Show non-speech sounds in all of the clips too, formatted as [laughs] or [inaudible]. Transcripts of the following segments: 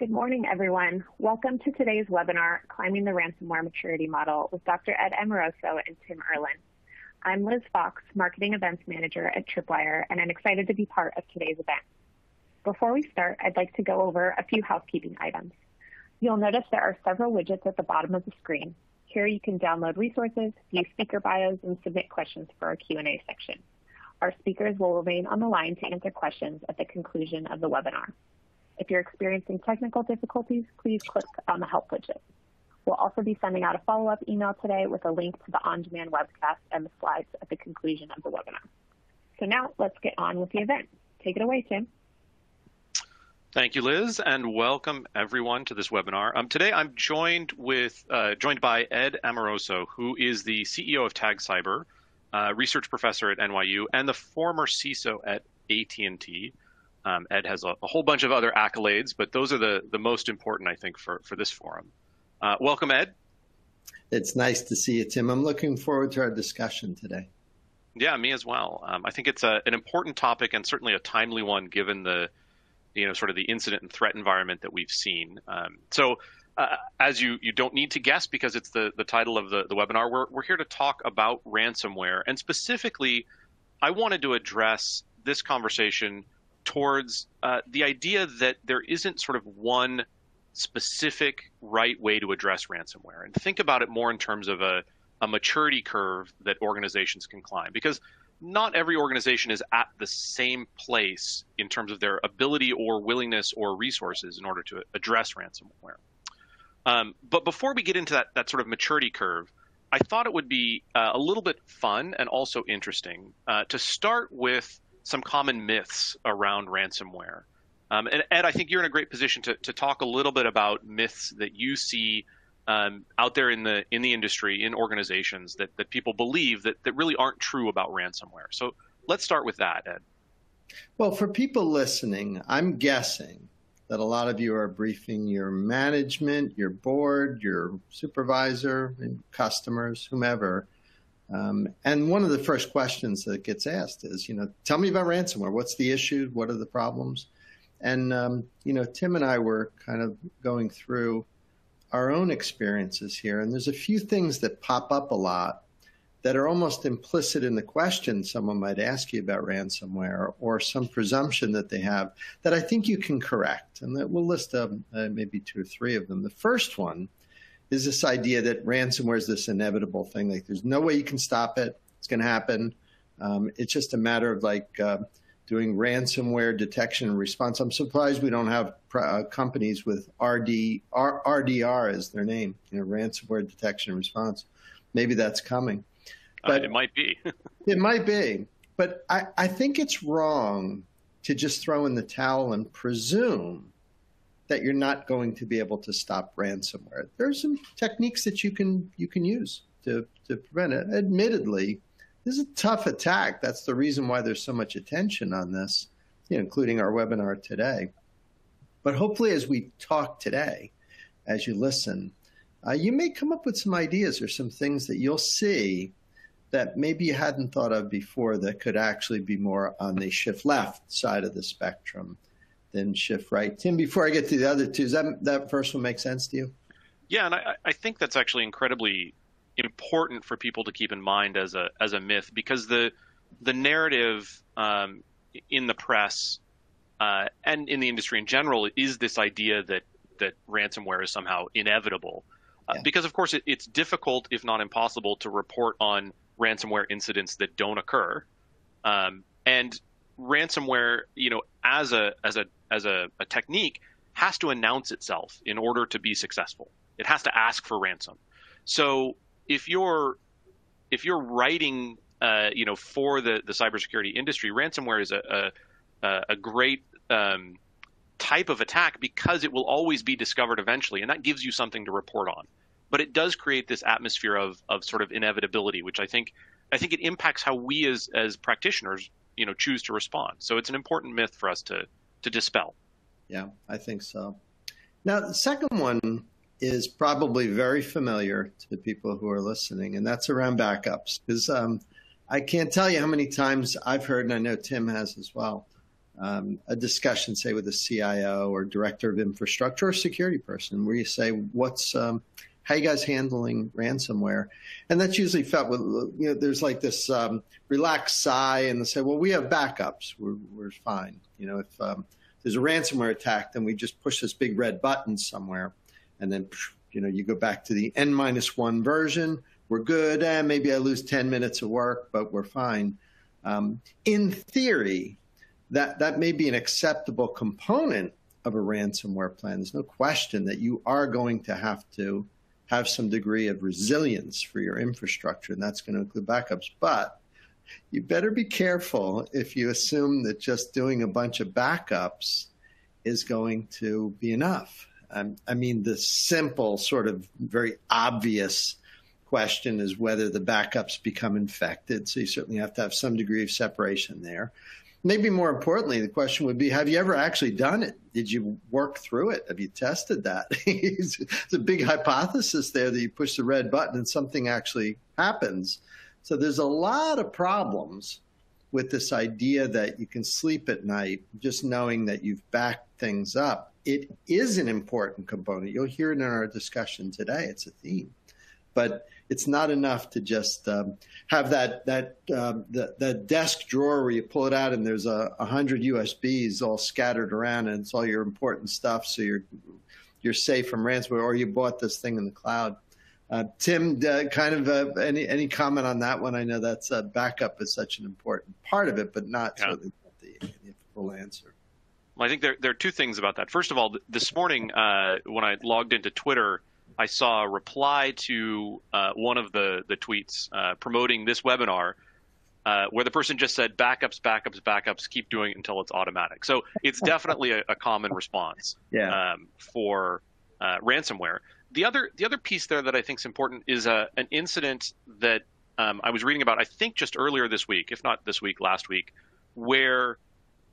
Good morning, everyone. Welcome to today's webinar, Climbing the Ransomware Maturity Model with Dr. Ed Amoroso and Tim Erlin. I'm Liz Fox, Marketing Events Manager at Tripwire, and I'm excited to be part of today's event. Before we start, I'd like to go over a few housekeeping items. You'll notice there are several widgets at the bottom of the screen. Here you can download resources, view speaker bios, and submit questions for our Q&A section. Our speakers will remain on the line to answer questions at the conclusion of the webinar. If you're experiencing technical difficulties, please click on the help widget. We'll also be sending out a follow-up email today with a link to the on-demand webcast and the slides at the conclusion of the webinar. So now let's get on with the event. Take it away, Tim. Thank you, Liz, and welcome everyone to this webinar. Um, today I'm joined with uh, joined by Ed Amoroso, who is the CEO of Tag Cyber, uh, research professor at NYU, and the former CISO at AT&T. Um, Ed has a, a, whole bunch of other accolades, but those are the, the most important, I think, for, for this forum. Uh, welcome, Ed. It's nice to see you, Tim. I'm looking forward to our discussion today. Yeah, me as well. Um, I think it's a, an important topic and certainly a timely one given the, you know, sort of the incident and threat environment that we've seen. Um, so, uh, as you, you don't need to guess because it's the, the title of the, the webinar, we're, we're here to talk about ransomware. And specifically, I wanted to address this conversation towards uh, the idea that there isn't sort of one specific right way to address ransomware and think about it more in terms of a, a maturity curve that organizations can climb because not every organization is at the same place in terms of their ability or willingness or resources in order to address ransomware. Um, but before we get into that, that sort of maturity curve, I thought it would be uh, a little bit fun and also interesting uh, to start with some common myths around ransomware. Um, and Ed, I think you're in a great position to, to talk a little bit about myths that you see um, out there in the in the industry, in organizations that, that people believe that, that really aren't true about ransomware. So let's start with that, Ed. Well, for people listening, I'm guessing that a lot of you are briefing your management, your board, your supervisor, and customers, whomever, um, and one of the first questions that gets asked is, you know, tell me about ransomware. What's the issue? What are the problems? And, um, you know, Tim and I were kind of going through our own experiences here. And there's a few things that pop up a lot that are almost implicit in the question someone might ask you about ransomware or some presumption that they have that I think you can correct. And that we'll list um, uh, maybe two or three of them. The first one is this idea that ransomware is this inevitable thing. Like there's no way you can stop it. It's going to happen. Um, it's just a matter of like uh, doing ransomware detection and response. I'm surprised we don't have uh, companies with RD, R, RDR as their name, you know, ransomware detection and response. Maybe that's coming. Uh, but uh, it might be. [laughs] it might be. But I, I think it's wrong to just throw in the towel and presume that you're not going to be able to stop ransomware. There's some techniques that you can you can use to to prevent it. Admittedly, this is a tough attack. That's the reason why there's so much attention on this, you know, including our webinar today. But hopefully, as we talk today, as you listen, uh, you may come up with some ideas or some things that you'll see that maybe you hadn't thought of before that could actually be more on the shift left side of the spectrum then shift right. Tim, before I get to the other two, does that that first one make sense to you? Yeah, and I, I think that's actually incredibly important for people to keep in mind as a as a myth because the the narrative um, in the press uh, and in the industry in general is this idea that that ransomware is somehow inevitable. Uh, yeah. Because of course it, it's difficult, if not impossible, to report on ransomware incidents that don't occur. Um, and ransomware, you know, as a as a as a, a technique, has to announce itself in order to be successful. It has to ask for ransom. So if you're if you're writing, uh, you know, for the the cybersecurity industry, ransomware is a a, a great um, type of attack because it will always be discovered eventually, and that gives you something to report on. But it does create this atmosphere of of sort of inevitability, which I think I think it impacts how we as as practitioners you know choose to respond. So it's an important myth for us to to dispel. Yeah, I think so. Now the second one is probably very familiar to the people who are listening, and that's around backups. Because um, I can't tell you how many times I've heard, and I know Tim has as well, um, a discussion, say, with a CIO or director of infrastructure or security person, where you say, "What's um, how you guys handling ransomware?" And that's usually felt with you know, there's like this um, relaxed sigh, and they say, "Well, we have backups. We're, we're fine. You know, if um, there's a ransomware attack, then we just push this big red button somewhere, and then you know you go back to the n minus one version. We're good. And eh, maybe I lose 10 minutes of work, but we're fine." Um, in theory, that, that may be an acceptable component of a ransomware plan. There's no question that you are going to have to have some degree of resilience for your infrastructure, and that's going to include backups. But you better be careful if you assume that just doing a bunch of backups is going to be enough. Um, I mean, the simple, sort of very obvious question is whether the backups become infected. So you certainly have to have some degree of separation there maybe more importantly, the question would be, have you ever actually done it? Did you work through it? Have you tested that? [laughs] it's a big hypothesis there that you push the red button and something actually happens. So there's a lot of problems with this idea that you can sleep at night just knowing that you've backed things up. It is an important component. You'll hear it in our discussion today. It's a theme. But it's not enough to just um, have that that um, the, the desk drawer where you pull it out and there's a, a hundred USBs all scattered around and it's all your important stuff, so you're you're safe from ransomware, or you bought this thing in the cloud. Uh, Tim, uh, kind of uh, any any comment on that one? I know that's uh, backup is such an important part of it, but not yeah. certainly the, the full answer. Well, I think there there are two things about that. First of all, this morning uh, when I logged into Twitter I saw a reply to uh, one of the the tweets uh, promoting this webinar, uh, where the person just said backups, backups, backups, keep doing it until it's automatic. So it's definitely a, a common response yeah. um, for uh, ransomware. The other the other piece there that I think is important is uh, an incident that um, I was reading about. I think just earlier this week, if not this week, last week, where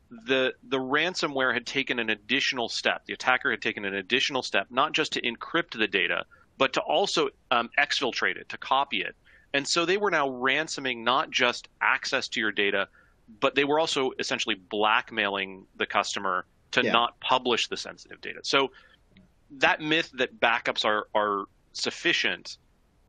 the the ransomware had taken an additional step. The attacker had taken an additional step, not just to encrypt the data, but to also um, exfiltrate it, to copy it. And so they were now ransoming not just access to your data, but they were also essentially blackmailing the customer to yeah. not publish the sensitive data. So that myth that backups are are sufficient,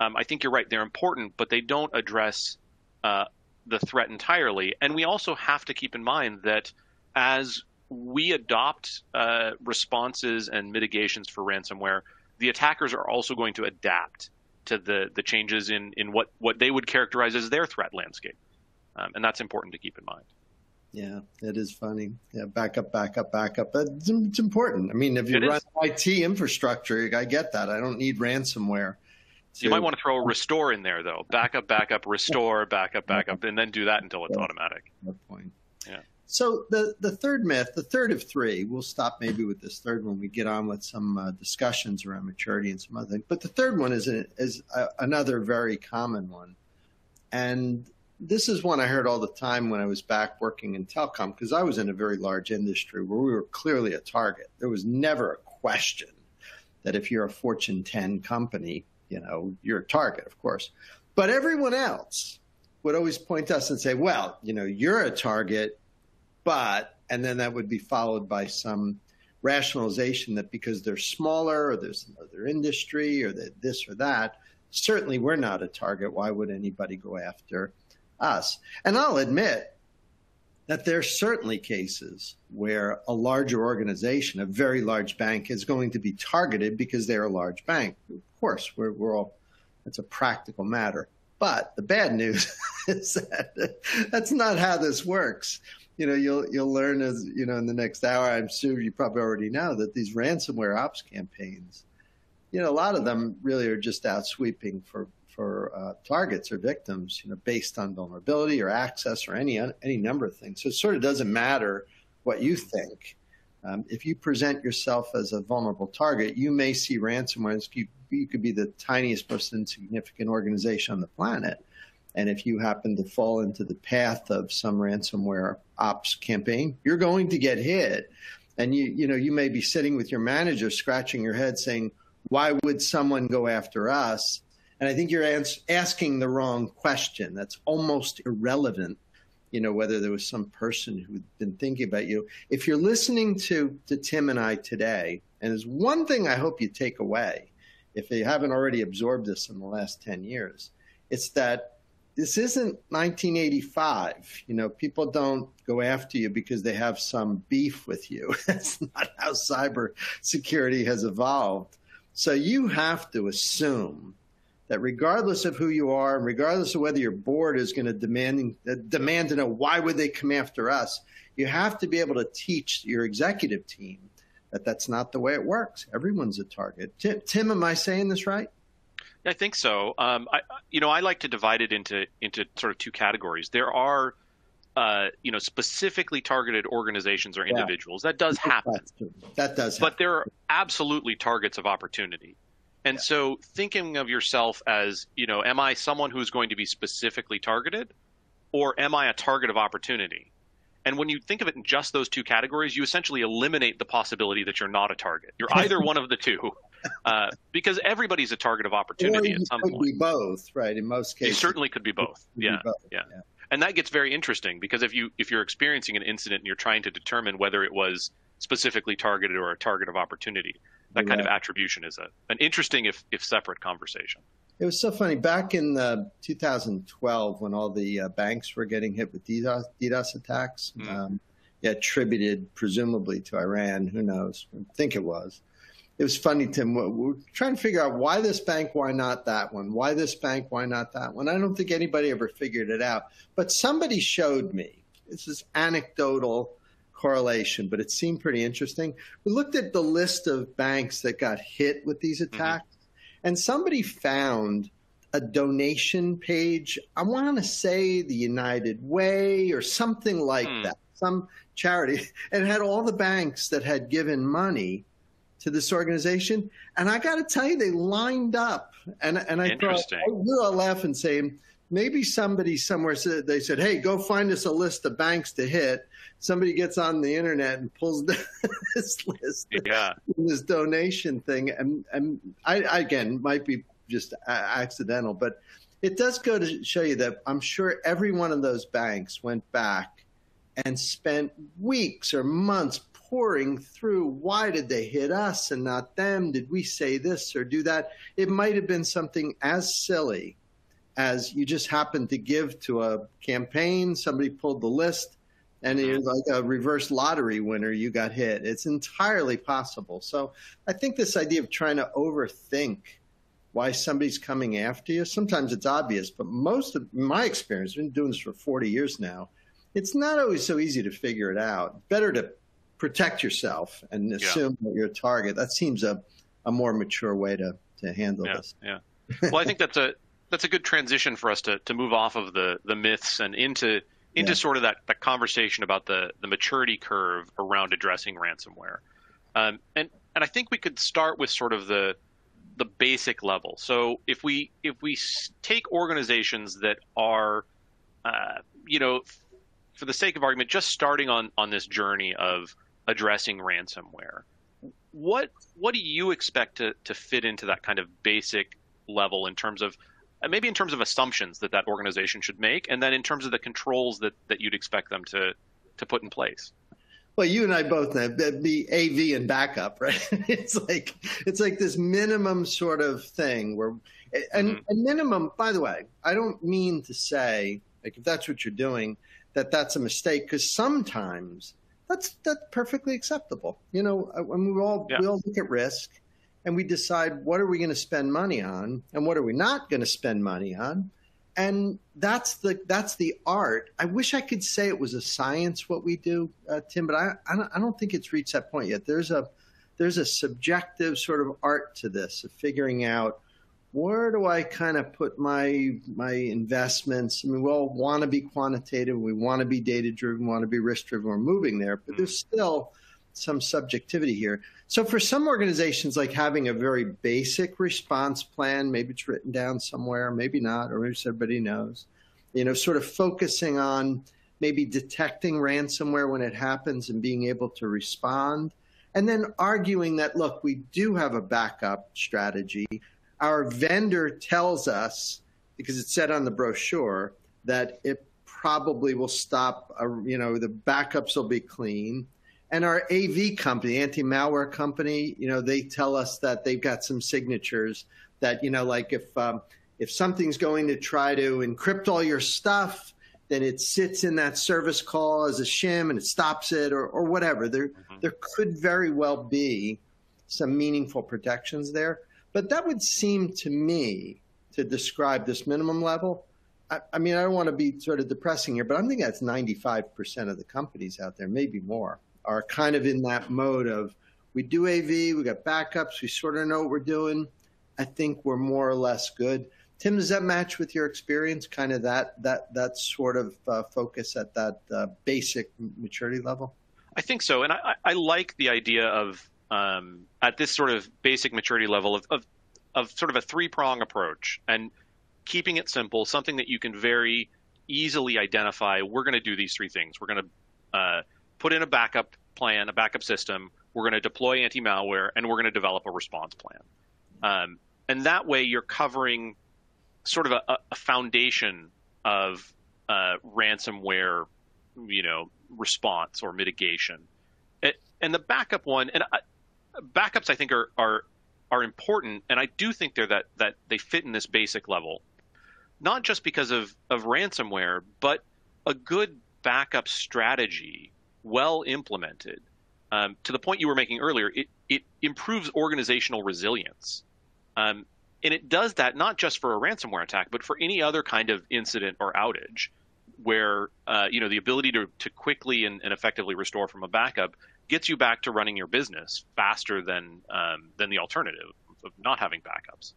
um, I think you're right. They're important, but they don't address uh, the threat entirely. And we also have to keep in mind that as we adopt uh, responses and mitigations for ransomware, the attackers are also going to adapt to the, the changes in, in what, what they would characterize as their threat landscape. Um, and that's important to keep in mind. Yeah, it is funny. Yeah, backup, backup, backup. It's, it's important. I mean, if you it run is. IT infrastructure, I get that. I don't need ransomware. To... You might want to throw a restore in there, though. Backup, backup, restore, backup, backup, and then do that until it's automatic. Good point. Yeah. So the the third myth, the third of three, we'll stop maybe with this third one. We get on with some uh, discussions around maturity and some other things. But the third one is a, is a, another very common one, and this is one I heard all the time when I was back working in telecom because I was in a very large industry where we were clearly a target. There was never a question that if you're a Fortune 10 company, you know, you're a target, of course. But everyone else would always point to us and say, well, you know, you're a target but, and then that would be followed by some rationalization that because they're smaller or there's another industry or that this or that, certainly we're not a target. Why would anybody go after us? And I'll admit that there are certainly cases where a larger organization, a very large bank, is going to be targeted because they're a large bank. Of course, we're, we're all, it's a practical matter. But the bad news [laughs] is that that's not how this works you know, you'll you'll learn as you know in the next hour. I'm sure you probably already know that these ransomware ops campaigns, you know, a lot of them really are just out sweeping for for uh, targets or victims, you know, based on vulnerability or access or any any number of things. So it sort of doesn't matter what you think. Um, if you present yourself as a vulnerable target, you may see ransomware. You, you could be the tiniest, most insignificant organization on the planet and if you happen to fall into the path of some ransomware ops campaign, you're going to get hit. And you, you know, you may be sitting with your manager scratching your head saying, why would someone go after us? And I think you're ans- asking the wrong question. That's almost irrelevant you know, whether there was some person who'd been thinking about you. If you're listening to, to Tim and I today, and there's one thing I hope you take away, if you haven't already absorbed this in the last 10 years, it's that this isn't 1985. You know, people don't go after you because they have some beef with you. [laughs] That's not how cyber security has evolved. So you have to assume that regardless of who you are, and regardless of whether your board is going to demand uh, demand to know why would they come after us, you have to be able to teach your executive team that that's not the way it works. Everyone's a target. Tim, Tim am I saying this right? I think so. Um, I, you know, I like to divide it into into sort of two categories. There are, uh, you know, specifically targeted organizations or individuals. Yeah. That does happen. That does. Happen. But there are absolutely targets of opportunity. And yeah. so, thinking of yourself as, you know, am I someone who's going to be specifically targeted, or am I a target of opportunity? And when you think of it in just those two categories, you essentially eliminate the possibility that you're not a target. You're [laughs] either one of the two, uh, because everybody's a target of opportunity at some could point. Be both, right? In most cases, you certainly could be both. Could yeah, be both. yeah, yeah. And that gets very interesting because if you if you're experiencing an incident and you're trying to determine whether it was specifically targeted or a target of opportunity, that kind of attribution is a an interesting if if separate conversation. It was so funny back in uh, 2012 when all the uh, banks were getting hit with DDoS, DDoS attacks. Mm. Um, attributed presumably to Iran. Who knows? I think it was it was funny, Tim. We're trying to figure out why this bank, why not that one? Why this bank, why not that one? I don't think anybody ever figured it out. But somebody showed me. This is anecdotal correlation, but it seemed pretty interesting. We looked at the list of banks that got hit with these mm-hmm. attacks, mm-hmm. and somebody found a donation page. I want to say the United Way or something like mm. that, some charity, and had all the banks that had given money to this organization. And I got to tell you, they lined up. And, and I thought, I will laugh and say, maybe somebody somewhere said, they said, hey, go find us a list of banks to hit. Somebody gets on the internet and pulls [laughs] this list, yeah. this donation thing. And, and I, again, might be just accidental, but it does go to show you that I'm sure every one of those banks went back and spent weeks or months pouring through why did they hit us and not them? Did we say this or do that? It might have been something as silly as you just happened to give to a campaign, somebody pulled the list, and you're like a reverse lottery winner, you got hit. It's entirely possible. So I think this idea of trying to overthink why somebody's coming after you, sometimes it's obvious, but most of my experience, I've been doing this for 40 years now, it's not always so easy to figure it out. Better to protect yourself and assume yeah. that you're a target. That seems a, a more mature way to, to handle yeah, this. Yeah. [laughs] Well, I think that's a that's a good transition for us to, to move off of the, the myths and into into yeah. sort of that, that conversation about the, the maturity curve around addressing ransomware. Um, and and I think we could start with sort of the the basic level. So if we if we take organizations that are uh, you know for the sake of argument just starting on on this journey of addressing ransomware. What what do you expect to, to fit into that kind of basic level in terms of uh, maybe in terms of assumptions that that organization should make, and then in terms of the controls that, that you'd expect them to to put in place? Well, you and I both know that be AV and backup, [laughs] right? it's like it's like this minimum sort of thing where, and, mm-hmm. and minimum. By the way, I don't mean to say like if that's what you're doing that that's a mistake because sometimes that's that's perfectly acceptable. You know, when we all yeah. we all look at risk and we decide what are we going to spend money on and what are we not going to spend money on, and that's the that's the art. I wish I could say it was a science what we do, uh, Tim, but I I don't, I don't think it's reached that point yet. There's a there's a subjective sort of art to this of figuring out where do I kind of put my my investments? I mean, we all want to be quantitative, we want to be data driven, want to be risk driven. We're moving there, but there's mm-hmm. still some subjectivity here. So for some organizations, like having a very basic response plan, maybe it's written down somewhere, maybe not, or maybe everybody knows. You know, sort of focusing on maybe detecting ransomware when it happens and being able to respond. And then arguing that, look, we do have a backup strategy our vendor tells us, because it's said on the brochure, that it probably will stop. Uh, you know, the backups will be clean. And our AV company, anti-malware company, you know, they tell us that they've got some signatures that, you know, like if um, if something's going to try to encrypt all your stuff, then it sits in that service call as a shim and it stops it or, or whatever. There mm-hmm. there could very well be some meaningful protections there. But that would seem to me to describe this minimum level. I, I mean, I don't want to be sort of depressing here, but I'm thinking that's 95% of the companies out there, maybe more, are kind of in that mode of we do AV, we got backups, we sort of know what we're doing. I think we're more or less good. Tim, does that match with your experience? Kind of that that that sort of uh, focus at that uh, basic maturity level. I think so, and I, I like the idea of um, at this sort of basic maturity level of, of, of sort of a three prong approach and keeping it simple, something that you can very easily identify. We're going to do these three things. We're going to uh, put in a backup plan, a backup system. We're going to deploy anti malware, and we're going to develop a response plan. Um, and that way, you're covering sort of a, a foundation of uh, ransomware, you know, response or mitigation. It, and the backup one, and backups I think are are are important, and I do think they're that that they fit in this basic level, not just because of of ransomware, but a good backup strategy, well implemented, um, to the point you were making earlier, it it improves organizational resilience. Um, and it does that not just for a ransomware attack, but for any other kind of incident or outage, where uh, you know the ability to to quickly and, and effectively restore from a backup gets you back to running your business faster than um, than the alternative of not having backups.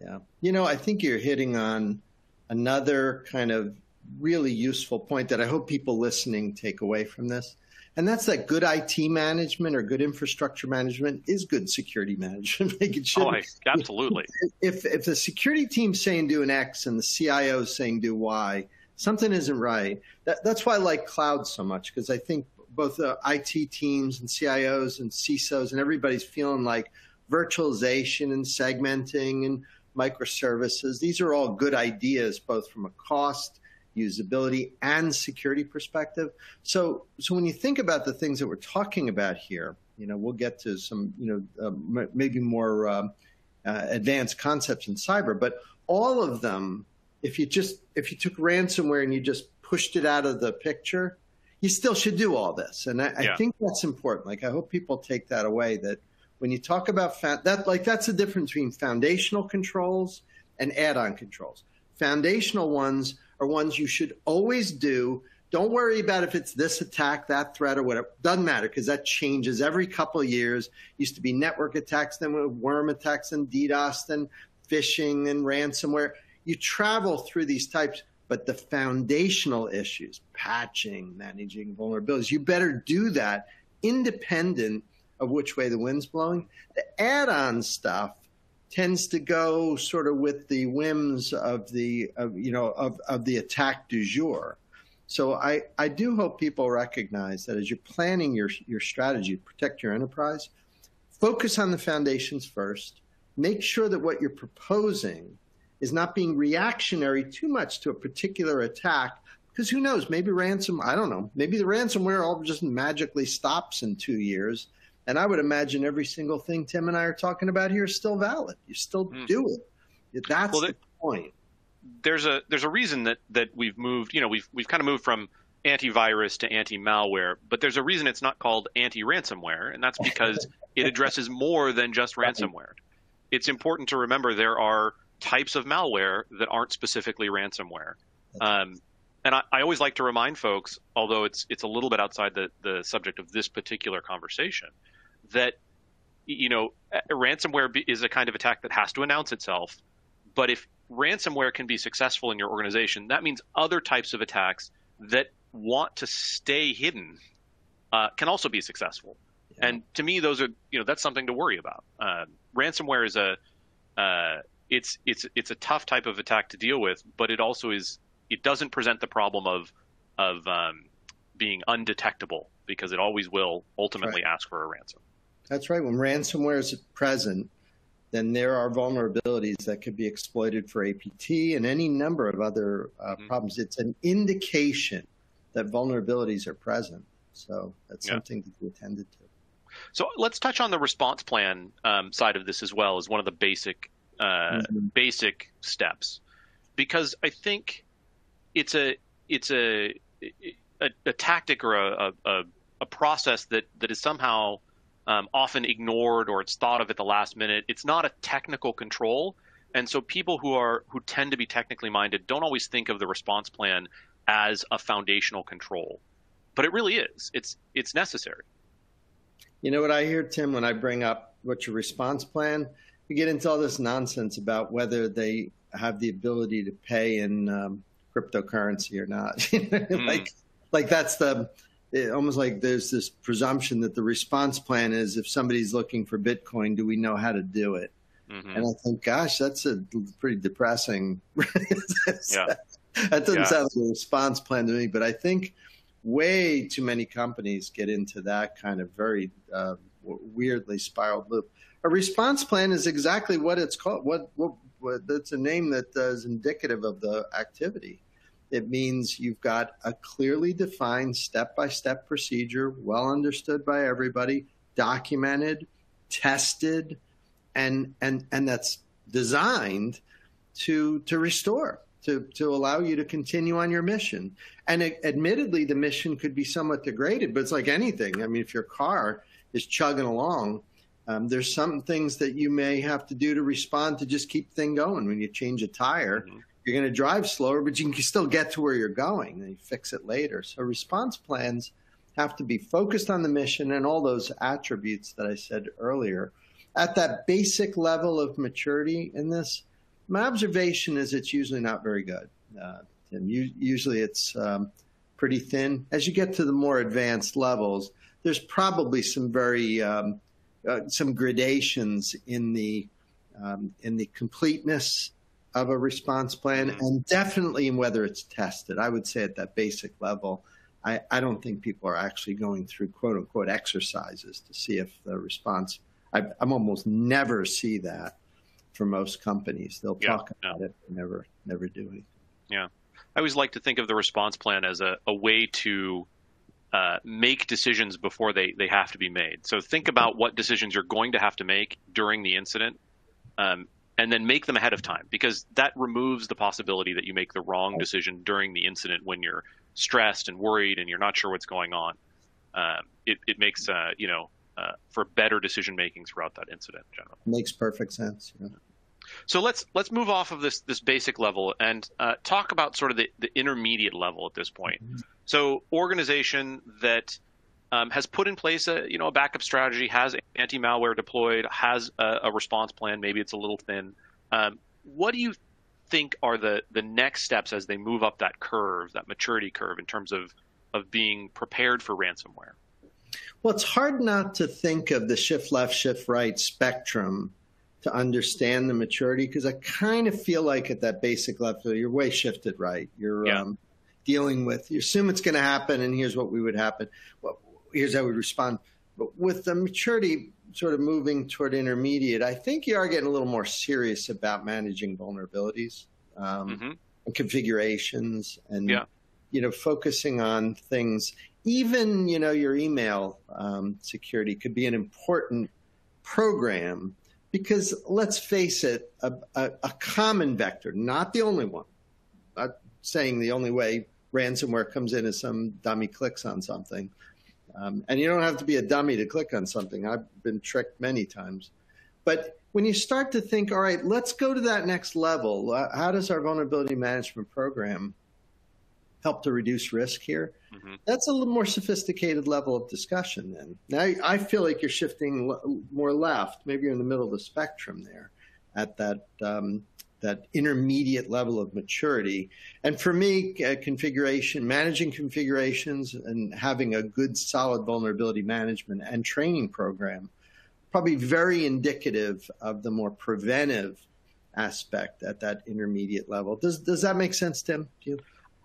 Yeah, you know, I think you're hitting on another kind of really useful point that I hope people listening take away from this. And that's that good IT management or good infrastructure management is good security [laughs] management. it should, oh, absolutely. If if the security team's saying do an X and the CIO is saying do Y, something isn't right. That, that's why I like cloud so much because I think both the IT teams and CIOs and CISOs and everybody's feeling like virtualization and segmenting and microservices. These are all good ideas, both from a cost, usability, and security perspective. So, so when you think about the things that we're talking about here, you know, we'll get to some, you know, uh, maybe more uh, uh, advanced concepts in cyber, but all of them, if you just if you took ransomware and you just pushed it out of the picture, you still should do all this. And I, yeah. I, think that's important. Like, I hope people take that away that when you talk about fa- that, like, that's the difference between foundational controls and add on controls. Foundational ones are ones you should always do. Don't worry about if it's this attack, that threat, or whatever. Doesn't matter because that changes every couple of years. Used to be network attacks, then worm attacks, and DDoS, then phishing and ransomware. You travel through these types but the foundational issues, patching, managing vulnerabilities, you better do that independent of which way the wind's blowing. The add on stuff tends to go sort of with the whims of the, of, you know, of, of the attack du jour. So I, I do hope people recognize that as you're planning your, your strategy to protect your enterprise, focus on the foundations first. Make sure that what you're proposing is not being reactionary too much to a particular attack. Because who knows? Maybe ransom, I don't know, maybe the ransomware all just magically stops in two years. And I would imagine every single thing Tim and I are talking about here is still valid. You still mm. do it. That's well, the point. There's a there's a reason that that we've moved. You know, we've we've kind of moved from antivirus to anti-malware, but there's a reason it's not called anti-ransomware, and that's because [laughs] it addresses more than just ransomware. It's important to remember there are types of malware that aren't specifically ransomware. Um, and I, I, always like to remind folks, although it's it's a little bit outside the, the subject of this particular conversation, that you know ransomware is a kind of attack that has to announce itself. But if ransomware can be successful in your organization, that means other types of attacks that want to stay hidden uh, can also be successful. Yeah. And to me, those are you know that's something to worry about. Uh, ransomware is a uh, it's it's it's a tough type of attack to deal with, but it also is it doesn't present the problem of of um, being undetectable because it always will ultimately right. ask for a ransom. That's right. When ransomware is present, then there are vulnerabilities that could be exploited for APT and any number of other uh, mm-hmm. problems. It's an indication that vulnerabilities are present. So that's yeah. something to be attended to. So let's touch on the response plan um, side of this as well as one of the basic uh, mm-hmm. basic steps, because I think it's a it's a a, a tactic or a, a, a process that that is somehow um, often ignored or it's thought of at the last minute. It's not a technical control, and so people who are who tend to be technically minded don't always think of the response plan as a foundational control, but it really is. It's it's necessary. You know what I hear, Tim, when I bring up what's your response plan? We get into all this nonsense about whether they have the ability to pay in um, cryptocurrency or not. [laughs] mm. Like, like that's the it, almost like there's this presumption that the response plan is if somebody's looking for Bitcoin, do we know how to do it? Mm-hmm. And I think, gosh, that's a pretty depressing. [laughs] yeah. That doesn't yeah. sound like a response plan to me, but I think way too many companies get into that kind of very uh, weirdly spiraled loop. A response plan is exactly what it's called. What, what, what that's a name that uh, is indicative of the activity. It means you've got a clearly defined step by step procedure, well understood by everybody, documented, tested, and and and that's designed to to restore to to allow you to continue on your mission. And it, admittedly, the mission could be somewhat degraded, but it's like anything. I mean, if your car is chugging along, um, there's some things that you may have to do to respond to just keep thing going. When you change a tire, mm-hmm you're going to drive slower, but you can still get to where you're going and you fix it later. So response plans have to be focused on the mission and all those attributes that I said earlier. At that basic level of maturity in this, my observation is it's usually not very good. Uh, and usually it's um, pretty thin. As you get to the more advanced levels, there's probably some very um, uh, some gradations in the um, in the completeness of a response plan and definitely in whether it's tested. I would say at that basic level, I, I, don't think people are actually going through quote unquote exercises to see if the response, I, am almost never see that for most companies. They'll yeah, talk about it, but never, never do anything. Yeah. I always like to think of the response plan as a, a way to uh, make decisions before they, they have to be made. So think about what decisions you're going to have to make during the incident. Um, and then make them ahead of time because that removes the possibility that you make the wrong decision during the incident when you're stressed and worried and you're not sure what's going on. Um, it, it makes uh, you know uh, for better decision making throughout that incident. Generally, makes perfect sense. Yeah. So let's let's move off of this this basic level and uh, talk about sort of the, the intermediate level at this point. Mm-hmm. So organization that um, has put in place a you know a backup strategy, has anti-malware deployed, has a, a response plan. Maybe it's a little thin. Um, what do you think are the the next steps as they move up that curve, that maturity curve, in terms of of being prepared for ransomware? Well, it's hard not to think of the shift left, shift right spectrum to understand the maturity because I kind of feel like at that basic level, you're way shifted right. You're yeah. um, dealing with, you assume it's going to happen, and here's what we would happen. Well, here's how we respond. But with the maturity sort of moving toward intermediate, I think you are getting a little more serious about managing vulnerabilities um, mm-hmm. and configurations and yeah. you know focusing on things. Even you know your email um, security could be an important program because let's face it, a, a, a common vector, not the only one. Not saying the only way ransomware comes in is some dummy clicks on something. Um, and you don't have to be a dummy to click on something. I've been tricked many times. But when you start to think, all right, let's go to that next level, uh, how does our vulnerability management program help to reduce risk here? Mm-hmm. That's a little more sophisticated level of discussion then. Now I feel like you're shifting more left, maybe you're in the middle of the spectrum there at that um, that intermediate level of maturity. And for me, uh, configuration, managing configurations and having a good, solid vulnerability management and training program, probably very indicative of the more preventive aspect at that intermediate level. Does does that make sense, Tim?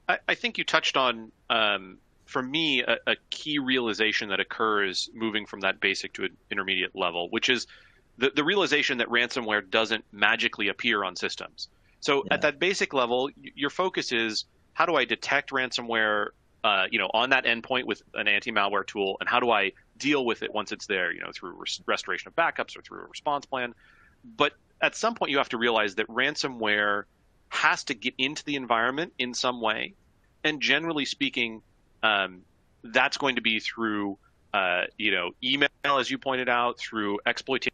I, I, think you touched on, um, for me, a, a key realization that occurs moving from that basic to an intermediate level, which is the, the realization that ransomware doesn't magically appear on systems. So yeah. at that basic level, your focus is how do I detect ransomware, uh, you know, on that endpoint with an anti-malware tool, and how do I deal with it once it's there, you know, through res- restoration of backups or through a response plan. But at some point, you have to realize that ransomware has to get into the environment in some way, and generally speaking, um, that's going to be through, uh, you know, email, as you pointed out, through exploitation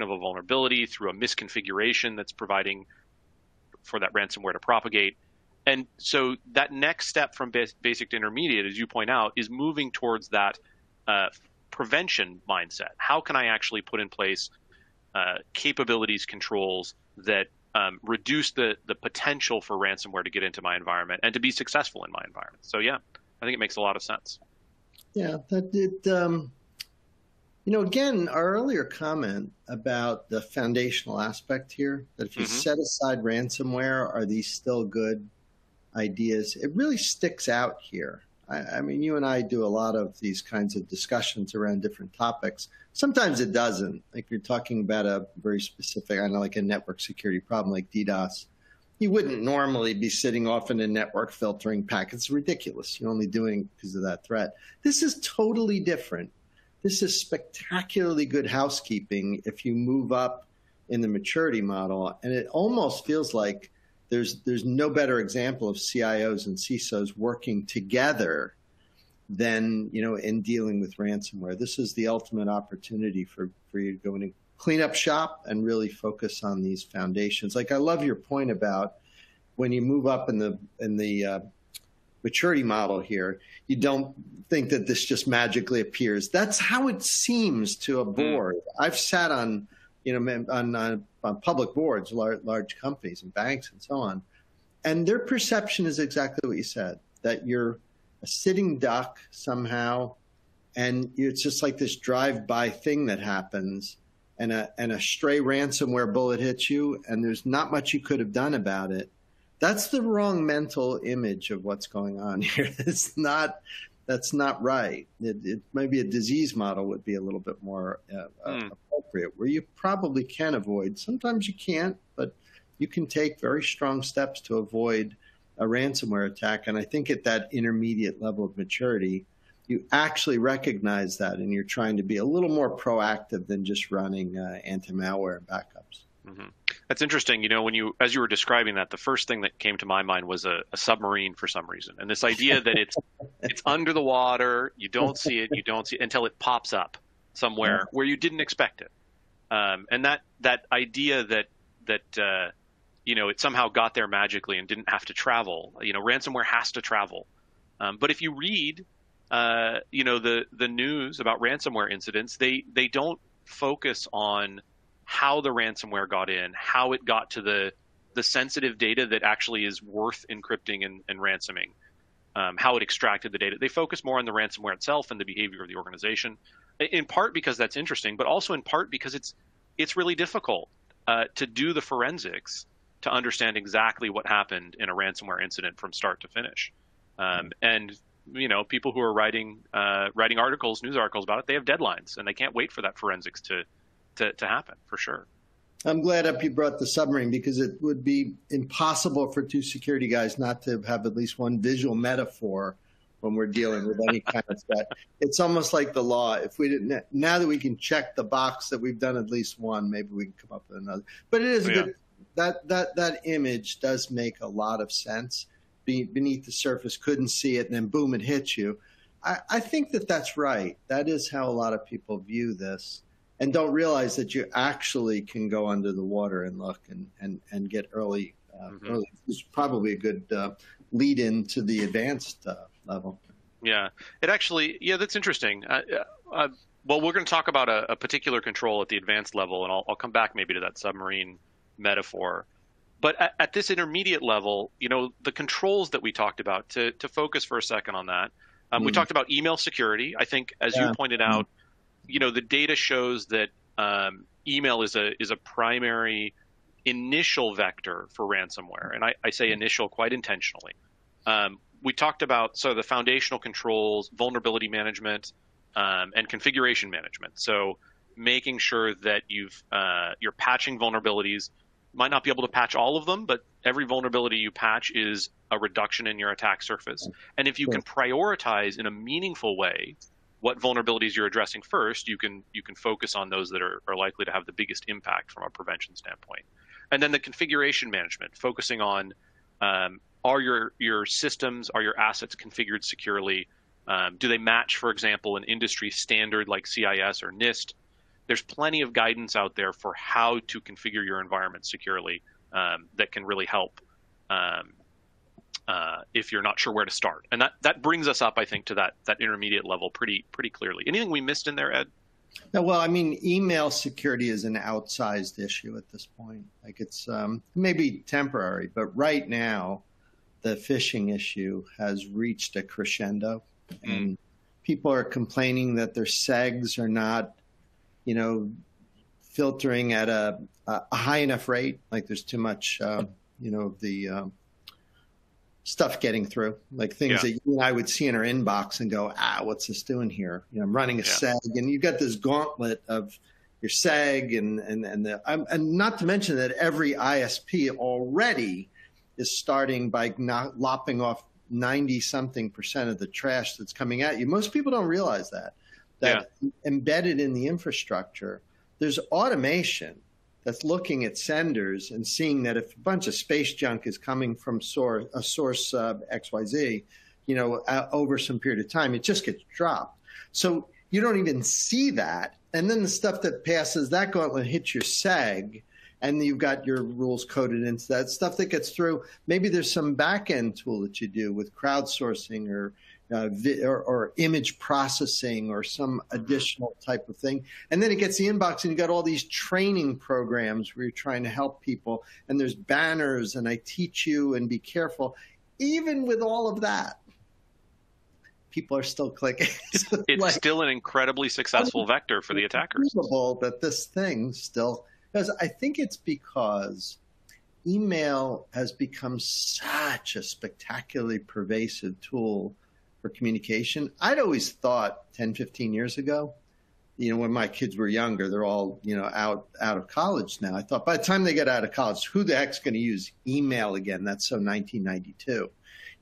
of a vulnerability, through a misconfiguration that's providing for that ransomware to propagate. And so that next step from basic to intermediate, as you point out, is moving towards that uh, prevention mindset. How can I actually put in place uh, capabilities controls that um, reduce the the potential for ransomware to get into my environment and to be successful in my environment? So yeah, I think it makes a lot of sense. Yeah, that it. Um, you know, again, our earlier comment about the foundational aspect here that if you mm-hmm. set aside ransomware, are these still good ideas? It really sticks out here. I, I, mean, you and I do a lot of these kinds of discussions around different topics. Sometimes it doesn't. Like you're talking about a very specific, I know, like a network security problem like DDoS. You wouldn't normally be sitting off in a network filtering packets. It's ridiculous. You're only doing because of that threat. This is totally different. This is spectacularly good housekeeping if you move up in the maturity model. And it almost feels like there's there's no better example of CIOs and CISOs working together than you know in dealing with ransomware. This is the ultimate opportunity for for you to go in and clean up shop and really focus on these foundations. Like I love your point about when you move up in the in the uh, maturity model here, you don't think that this just magically appears. That's how it seems to a hmm. board. Mm. I've sat on you know, on, on, on public boards, large, large companies and banks and so on. And their perception is exactly what you said, that you're a sitting duck somehow, and it's just like this drive-by thing that happens, and a and a stray ransomware bullet hits you, and there's not much you could have done about it. That's the wrong mental image of what's going on [laughs] here. It's not that's not right. It, it, maybe a disease model would be a little bit more uh, mm. appropriate, where you probably can avoid. Sometimes you can't, but you can take very strong steps to avoid a ransomware attack. And I think at that intermediate level of maturity, you actually recognize that, and you're trying to be a little more proactive than just running uh, anti-malware backups. Mm-hmm. That's interesting. You know, when you, as you were describing that, the first thing that came to my mind was a, a submarine for some reason, and this idea that it's [laughs] it's under the water, you don't see it, you don't see it until it pops up somewhere where you didn't expect it, um, and that that idea that that uh, you know it somehow got there magically and didn't have to travel. You know, ransomware has to travel, um, but if you read, uh, you know, the the news about ransomware incidents, they they don't focus on how the ransomware got in, how it got to the the sensitive data that actually is worth encrypting and, and ransoming, um, how it extracted the data. They focus more on the ransomware itself and the behavior of the organization, in part because that's interesting, but also in part because it's it's really difficult uh, to do the forensics to understand exactly what happened in a ransomware incident from start to finish. Um, and you know, people who are writing uh, writing articles, news articles about it, they have deadlines, and they can't wait for that forensics to to, to happen for sure. I'm glad up you brought the submarine because it would be impossible for two security guys not to have at least one visual metaphor when we're dealing with any kind of threat. [laughs] It's almost like the law. If we didn't, now that we can check the box that we've done at least one, maybe we can come up with another. But it is oh, yeah. good. That that that image does make a lot of sense. Be, beneath the surface, couldn't see it, and then boom, it hits you. I, I think that that's right. That is how a lot of people view this and don't realize that you actually can go under the water and look and, and, and get early. Uh, mm-hmm. early. It's probably a good uh, lead in to the advanced uh, level. Yeah, it actually, yeah, that's interesting. Uh, uh, well, we're going to talk about a, a, particular control at the advanced level, and I'll, I'll, come back maybe to that submarine metaphor. But at, at, this intermediate level, you know, the controls that we talked about, to, to focus for a second on that, um, mm. we talked about email security. I think, as yeah. you pointed out, mm you know, the data shows that um, email is a is a primary initial vector for ransomware, and I, I say initial quite intentionally. Um, we talked about so the foundational controls, vulnerability management, um, and configuration management. So making sure that you've uh, you're patching vulnerabilities. Might not be able to patch all of them, but every vulnerability you patch is a reduction in your attack surface. And if you can prioritize in a meaningful way what vulnerabilities you're addressing first, you can you can focus on those that are, are likely to have the biggest impact from a prevention standpoint. And then the configuration management, focusing on um, are your your systems, are your assets configured securely? Um, do they match, for example, an industry standard like CIS or NIST? There's plenty of guidance out there for how to configure your environment securely um, that can really help um, uh, if you're not sure where to start. And that, that brings us up, I think, to that that intermediate level pretty pretty clearly. Anything we missed in there, Ed? No, well, I mean, email security is an outsized issue at this point. Like it's um, maybe temporary, but right now, the phishing issue has reached a crescendo, mm. and people are complaining that their segs are not, you know, filtering at a, a high enough rate. Like there's too much, uh, you know, the um, stuff getting through, like things yeah. that you and I would see in our inbox and go, ah, what's this doing here? You know, I'm running a yeah. seg, and you've got this gauntlet of your seg, and and and the, um, and not to mention that every ISP already is starting by not lopping off 90 something percent of the trash that's coming at you. Most people don't realize that. That yeah. embedded in the infrastructure, there's automation that's looking at senders and seeing that if a bunch of space junk is coming from source, a source uh, XYZ, you know, uh, over some period of time, it just gets dropped. So you don't even see that. And then the stuff that passes that gauntlet hits your SEG and you've got your rules coded into that stuff that gets through. Maybe there's some back end tool that you do with crowdsourcing or, uh, vi- or, or, image processing or some additional type of thing. And then it gets the inbox and you got all these training programs where you're trying to help people and there's banners and I teach you and be careful. Even with all of that, people are still clicking. [laughs] it's like, still an incredibly successful vector for the attackers. That this thing still because I think it's because email has become such a spectacularly pervasive tool for communication. I'd always thought 10, 15 years ago, you know, when my kids were younger, they're all, you know, out out of college now. I thought by the time they get out of college, who the heck's going to use email again? That's so 1992,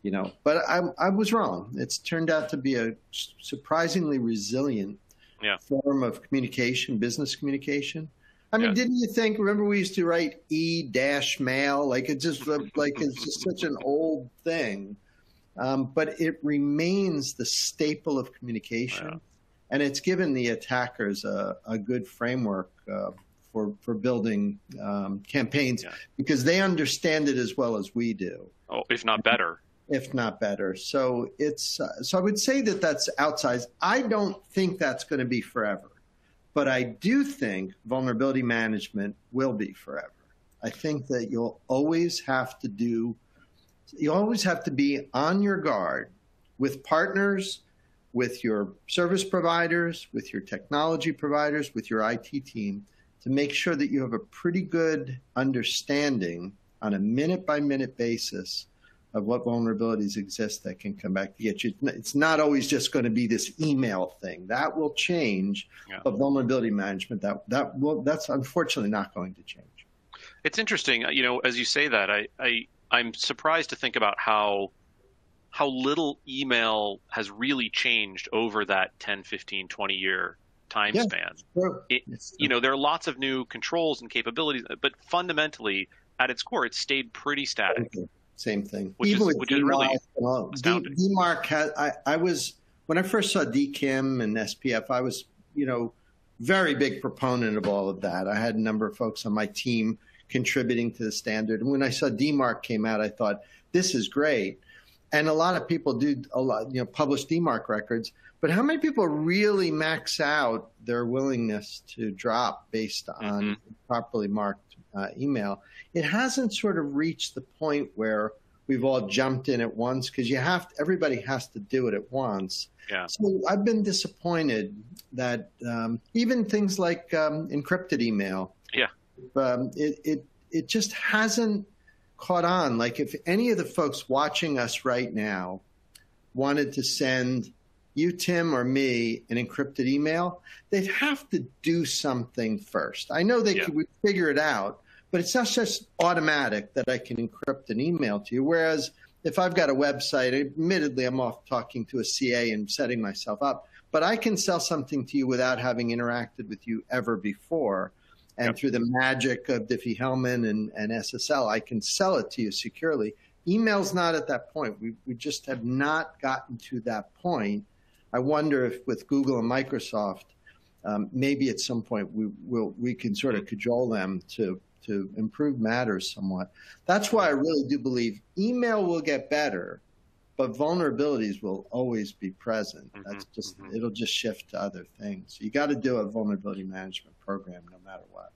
you know. But I, I was wrong. It's turned out to be a surprisingly resilient yeah. form of communication, business communication. I mean, yeah. didn't you think? Remember, we used to write e dash mail, like it's just like it's just such an old thing, um, but it remains the staple of communication, wow. and it's given the attackers a, a good framework uh, for for building um, campaigns yeah. because they understand it as well as we do. Oh, if not better. If not better, so it's uh, so I would say that that's outsized. I don't think that's going to be forever. But I do think vulnerability management will be forever. I think that you'll always have to do, you always have to be on your guard with partners, with your service providers, with your technology providers, with your IT team to make sure that you have a pretty good understanding on a minute by minute basis of what vulnerabilities exist that can come back to get you. It's not always just going to be this email thing. That will change, yeah. but vulnerability management that that will that's unfortunately not going to change. It's interesting, you know, as you say that, I, I I'm surprised to think about how how little email has really changed over that 10, 15, 20 year time yeah, span. Sure. It, you know, there are lots of new controls and capabilities, but fundamentally, at its core, it stayed pretty static. Okay same thing. Which Even is, with which is really D, DMARC had, I, I was, when I first saw DKIM and SPF, I was, you know, very big proponent of all of that. I had a number of folks on my team contributing to the standard. And when I saw DMARC came out, I thought, this is great. And a lot of people do a lot, you know, publish DMARC records. But how many people really max out their willingness to drop based on mm-hmm. properly marked uh, email? it hasn't sort of reached the point where we've all jumped in at once because you have to, everybody has to do it at once. Yeah. So I've been disappointed that um, even things like um, encrypted email, yeah, um, it, it it just hasn't caught on. Like if any of the folks watching us right now wanted to send you, Tim, or me an encrypted email, they'd have to do something first. I know they yeah. could figure it out, but it's not just automatic that I can encrypt an email to you. Whereas if I've got a website, admittedly, I'm off talking to a CA and setting myself up, but I can sell something to you without having interacted with you ever before. And yep. through the magic of Diffie-Hellman and, and SSL, I can sell it to you securely. Email's not at that point. We, we just have not gotten to that point. I wonder if with Google and Microsoft, um, maybe at some point we will we can sort of cajole them to to improve matters somewhat. That's why I really do believe email will get better, but vulnerabilities will always be present. Mm-hmm, That's just mm-hmm. it'll just shift to other things. You got to do a vulnerability management program no matter what.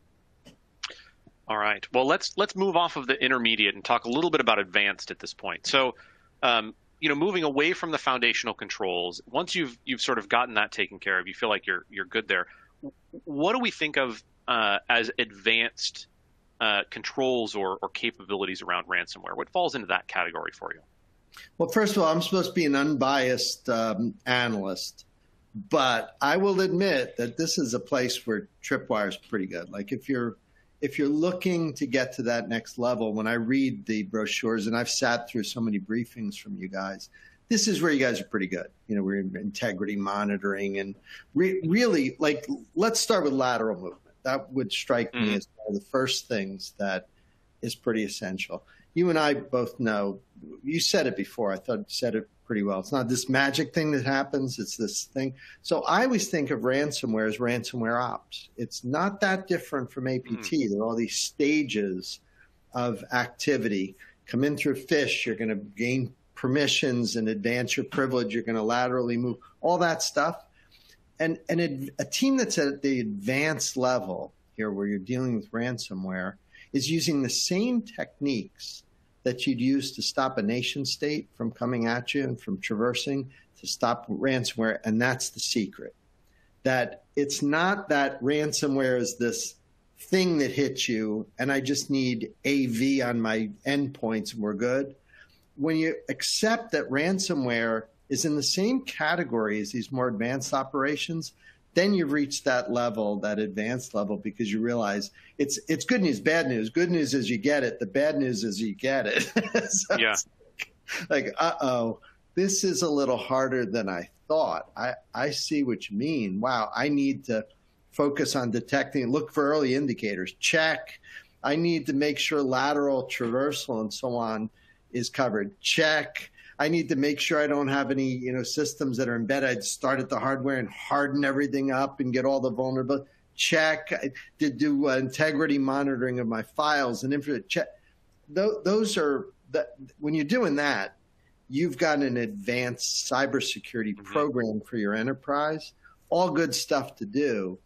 All right. Well, let's let's move off of the intermediate and talk a little bit about advanced at this point. So, um, you know, moving away from the foundational controls, once you've you've sort of gotten that taken care of, you feel like you're you're good there. What do we think of uh, as advanced uh, controls or, or capabilities around ransomware? What falls into that category for you? Well, first of all, I'm supposed to be an unbiased um, analyst, but I will admit that this is a place where Tripwire is pretty good. Like if you're if you're looking to get to that next level, when I read the brochures, and I've sat through so many briefings from you guys, this is where you guys are pretty good. You know, we're in integrity monitoring and re- really like, let's start with lateral movement. That would strike mm-hmm. me as one of the first things that is pretty essential. You and I both know, you said it before. I thought you said it pretty well. It's not this magic thing that happens, it's this thing. So I always think of ransomware as ransomware ops. It's not that different from APT. Mm. There are all these stages of activity. Come in through phish, you're going to gain permissions and advance your privilege, you're going to laterally move, all that stuff and and a, a team that's at the advanced level here, where you're dealing with ransomware, is using the same techniques that you'd use to stop a nation state from coming at you and from traversing to stop ransomware, and that's the secret. That it's not that ransomware is this thing that hits you, and I just need AV on my endpoints and we're good. When you accept that ransomware is in the same category as these more advanced operations, then you've reached that level, that advanced level, because you realize it's it's good news, bad news. Good news is you get it. The bad news is you get it. [laughs] so yeah. Like, like uh oh, this is a little harder than I thought. I I see what you mean. Wow, I need to focus on detecting. Look for early indicators. Check. I need to make sure lateral traversal and so on is covered. Check. I need to make sure I don't have any, you know, systems that are embedded. I'd start at the hardware and harden everything up and get all the vulnerability. Check to do uh, integrity monitoring of my files and infra. Check. Those are the, when you're doing that, you've got an advanced cybersecurity mm-hmm. program for your enterprise. All good stuff to do,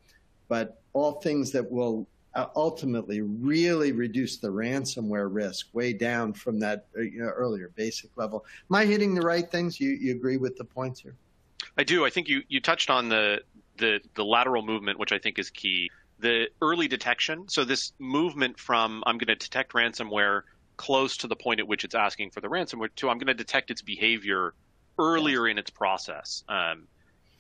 but all things that will uh, ultimately really reduce the ransomware risk way down from that uh, you know, earlier basic level. Am I hitting the right things? You, you agree with the points here? I do. I think you, you touched on the, the, the lateral movement, which I think is key. The early detection. So this movement from I'm going to detect ransomware close to the point at which it's asking for the ransomware to I'm going to detect its behavior earlier in its process. Um,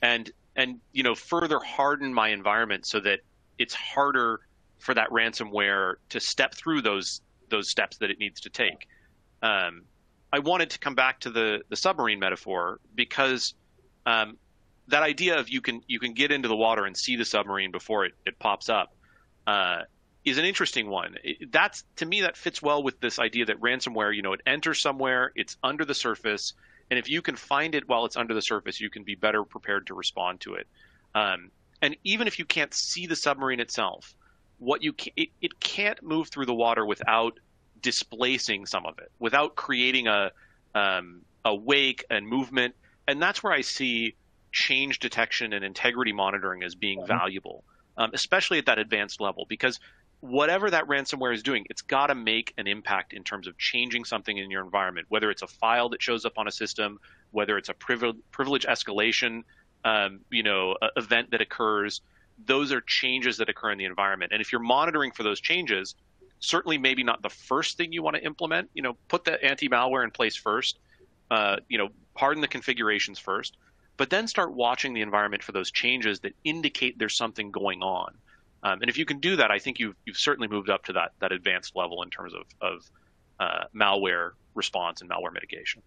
and and you know further harden my environment so that it's harder for that ransomware to step through those those steps that it needs to take. Um, I wanted to come back to the the submarine metaphor because um, that idea of you can you can get into the water and see the submarine before it, it pops up uh, is an interesting one. It, that's to me that fits well with this idea that ransomware, you know, it enters somewhere, it's under the surface, and if you can find it while it's under the surface, you can be better prepared to respond to it. Um, and even if you can't see the submarine itself, what you it, it can't move through the water without displacing some of it, without creating a um, a wake and movement, and that's where I see change detection and integrity monitoring as being mm-hmm. valuable, um, especially at that advanced level, because whatever that ransomware is doing, it's got to make an impact in terms of changing something in your environment, whether it's a file that shows up on a system, whether it's a privilege, privilege escalation, um, you know, event that occurs those are changes that occur in the environment. And if you're monitoring for those changes, certainly maybe not the first thing you want to implement. You know, put the anti-malware in place first. Uh, you know, harden the configurations first. but then start watching the environment for those changes that indicate there's something going on. Um, and if you can do that, I think you've, you've certainly moved up to that, that advanced level in terms of, of uh, malware response and malware mitigation.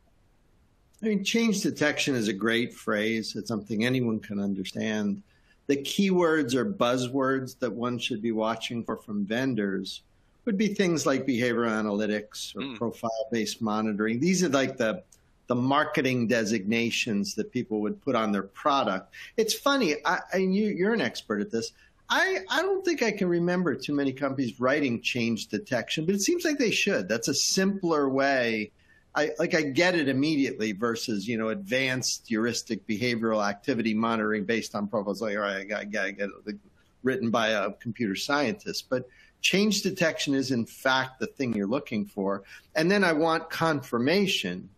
I mean, change detection is a great phrase. It's something anyone can understand. The keywords or buzzwords that one should be watching for from vendors would be things like behavioral analytics or mm. profile based monitoring. These are like the the marketing designations that people would put on their product. It's funny, I, I you, you're an expert at this. I, I don't think I can remember too many companies writing change detection, but it seems like they should. That's a simpler way. I like I get it immediately versus you know advanced heuristic behavioral activity monitoring based on profiles. Like all right, I got, I got to get it written by a computer scientist, but change detection is in fact the thing you're looking for. And then I want confirmation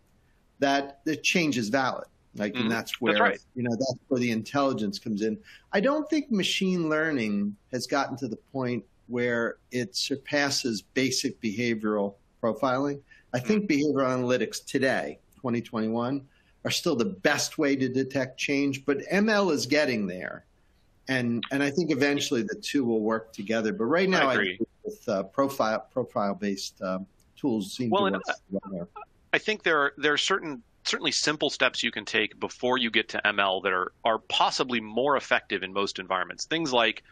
that the change is valid. Like, mm-hmm. and that's where, that's right. you know, that's where the intelligence comes in. I don't think machine learning has gotten to the point where it surpasses basic behavioral profiling. I think behavioral analytics today, 2021, are still the best way to detect change, but ML is getting there. And, and I think eventually the two will work together. But right now, I agree. I with uh, profile profile based um, tools seem well, to work well I think there are there are certain certainly simple steps you can take before you get to ML that are are possibly more effective in most environments. Things like,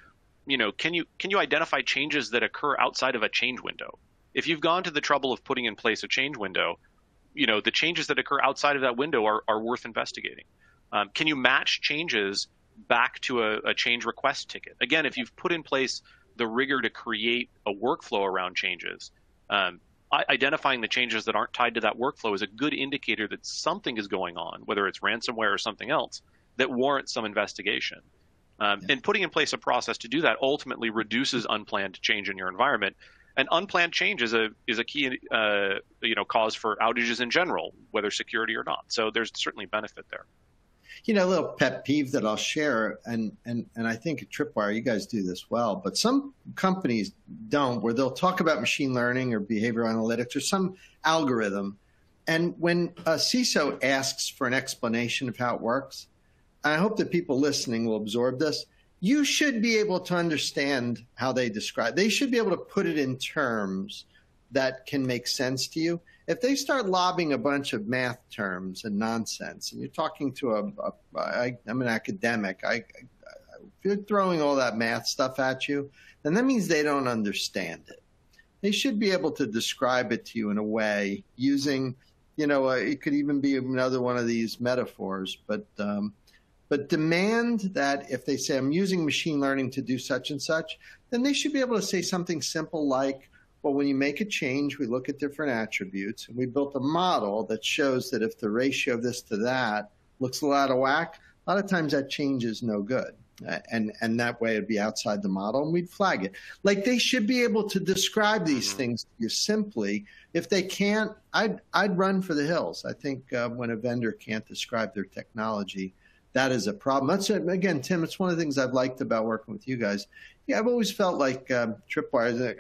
you know, can you can you identify changes that occur outside of a change window? If you've gone to the trouble of putting in place a change window, you know, the changes that occur outside of that window are, are worth investigating. Um, can you match changes back to a, a change request ticket? Again, if you've put in place the rigor to create a workflow around changes, um, identifying the changes that aren't tied to that workflow is a good indicator that something is going on, whether it's ransomware or something else, that warrants some investigation. Um, yeah. And putting in place a process to do that ultimately reduces unplanned change in your environment. And unplanned change is a is a key uh, you know cause for outages in general, whether security or not. So there's certainly benefit there you know, a little pet peeve that I'll share, and and and I think at Tripwire you guys do this well, but some companies don't, where they'll talk about machine learning or behavioral analytics or some algorithm, and when a CISO asks for an explanation of how it works, I hope that people listening will absorb this. You should be able to understand how they describe. They should be able to put it in terms that can make sense to you if they start lobbing a bunch of math terms and nonsense, and you're talking to a, a I, I'm an academic, I, I, if you're throwing all that math stuff at you, then that means they don't understand it. They should be able to describe it to you in a way using, you know, uh, it could even be another one of these metaphors, but um, but demand that if they say I'm using machine learning to do such and such, then they should be able to say something simple like well, when you make a change, we look at different attributes, and we built a model that shows that if the ratio of this to that looks a lot of whack, a lot of times that change is no good. And and that way it'd be outside the model, and we'd flag it. Like they should be able to describe these mm-hmm. things to you simply. If they can't, I'd I'd run for the hills. I think uh, when a vendor can't describe their technology, that is a problem. That's again, Tim. It's one of the things I've liked about working with you guys. Yeah, I've always felt like um, Tripwire is an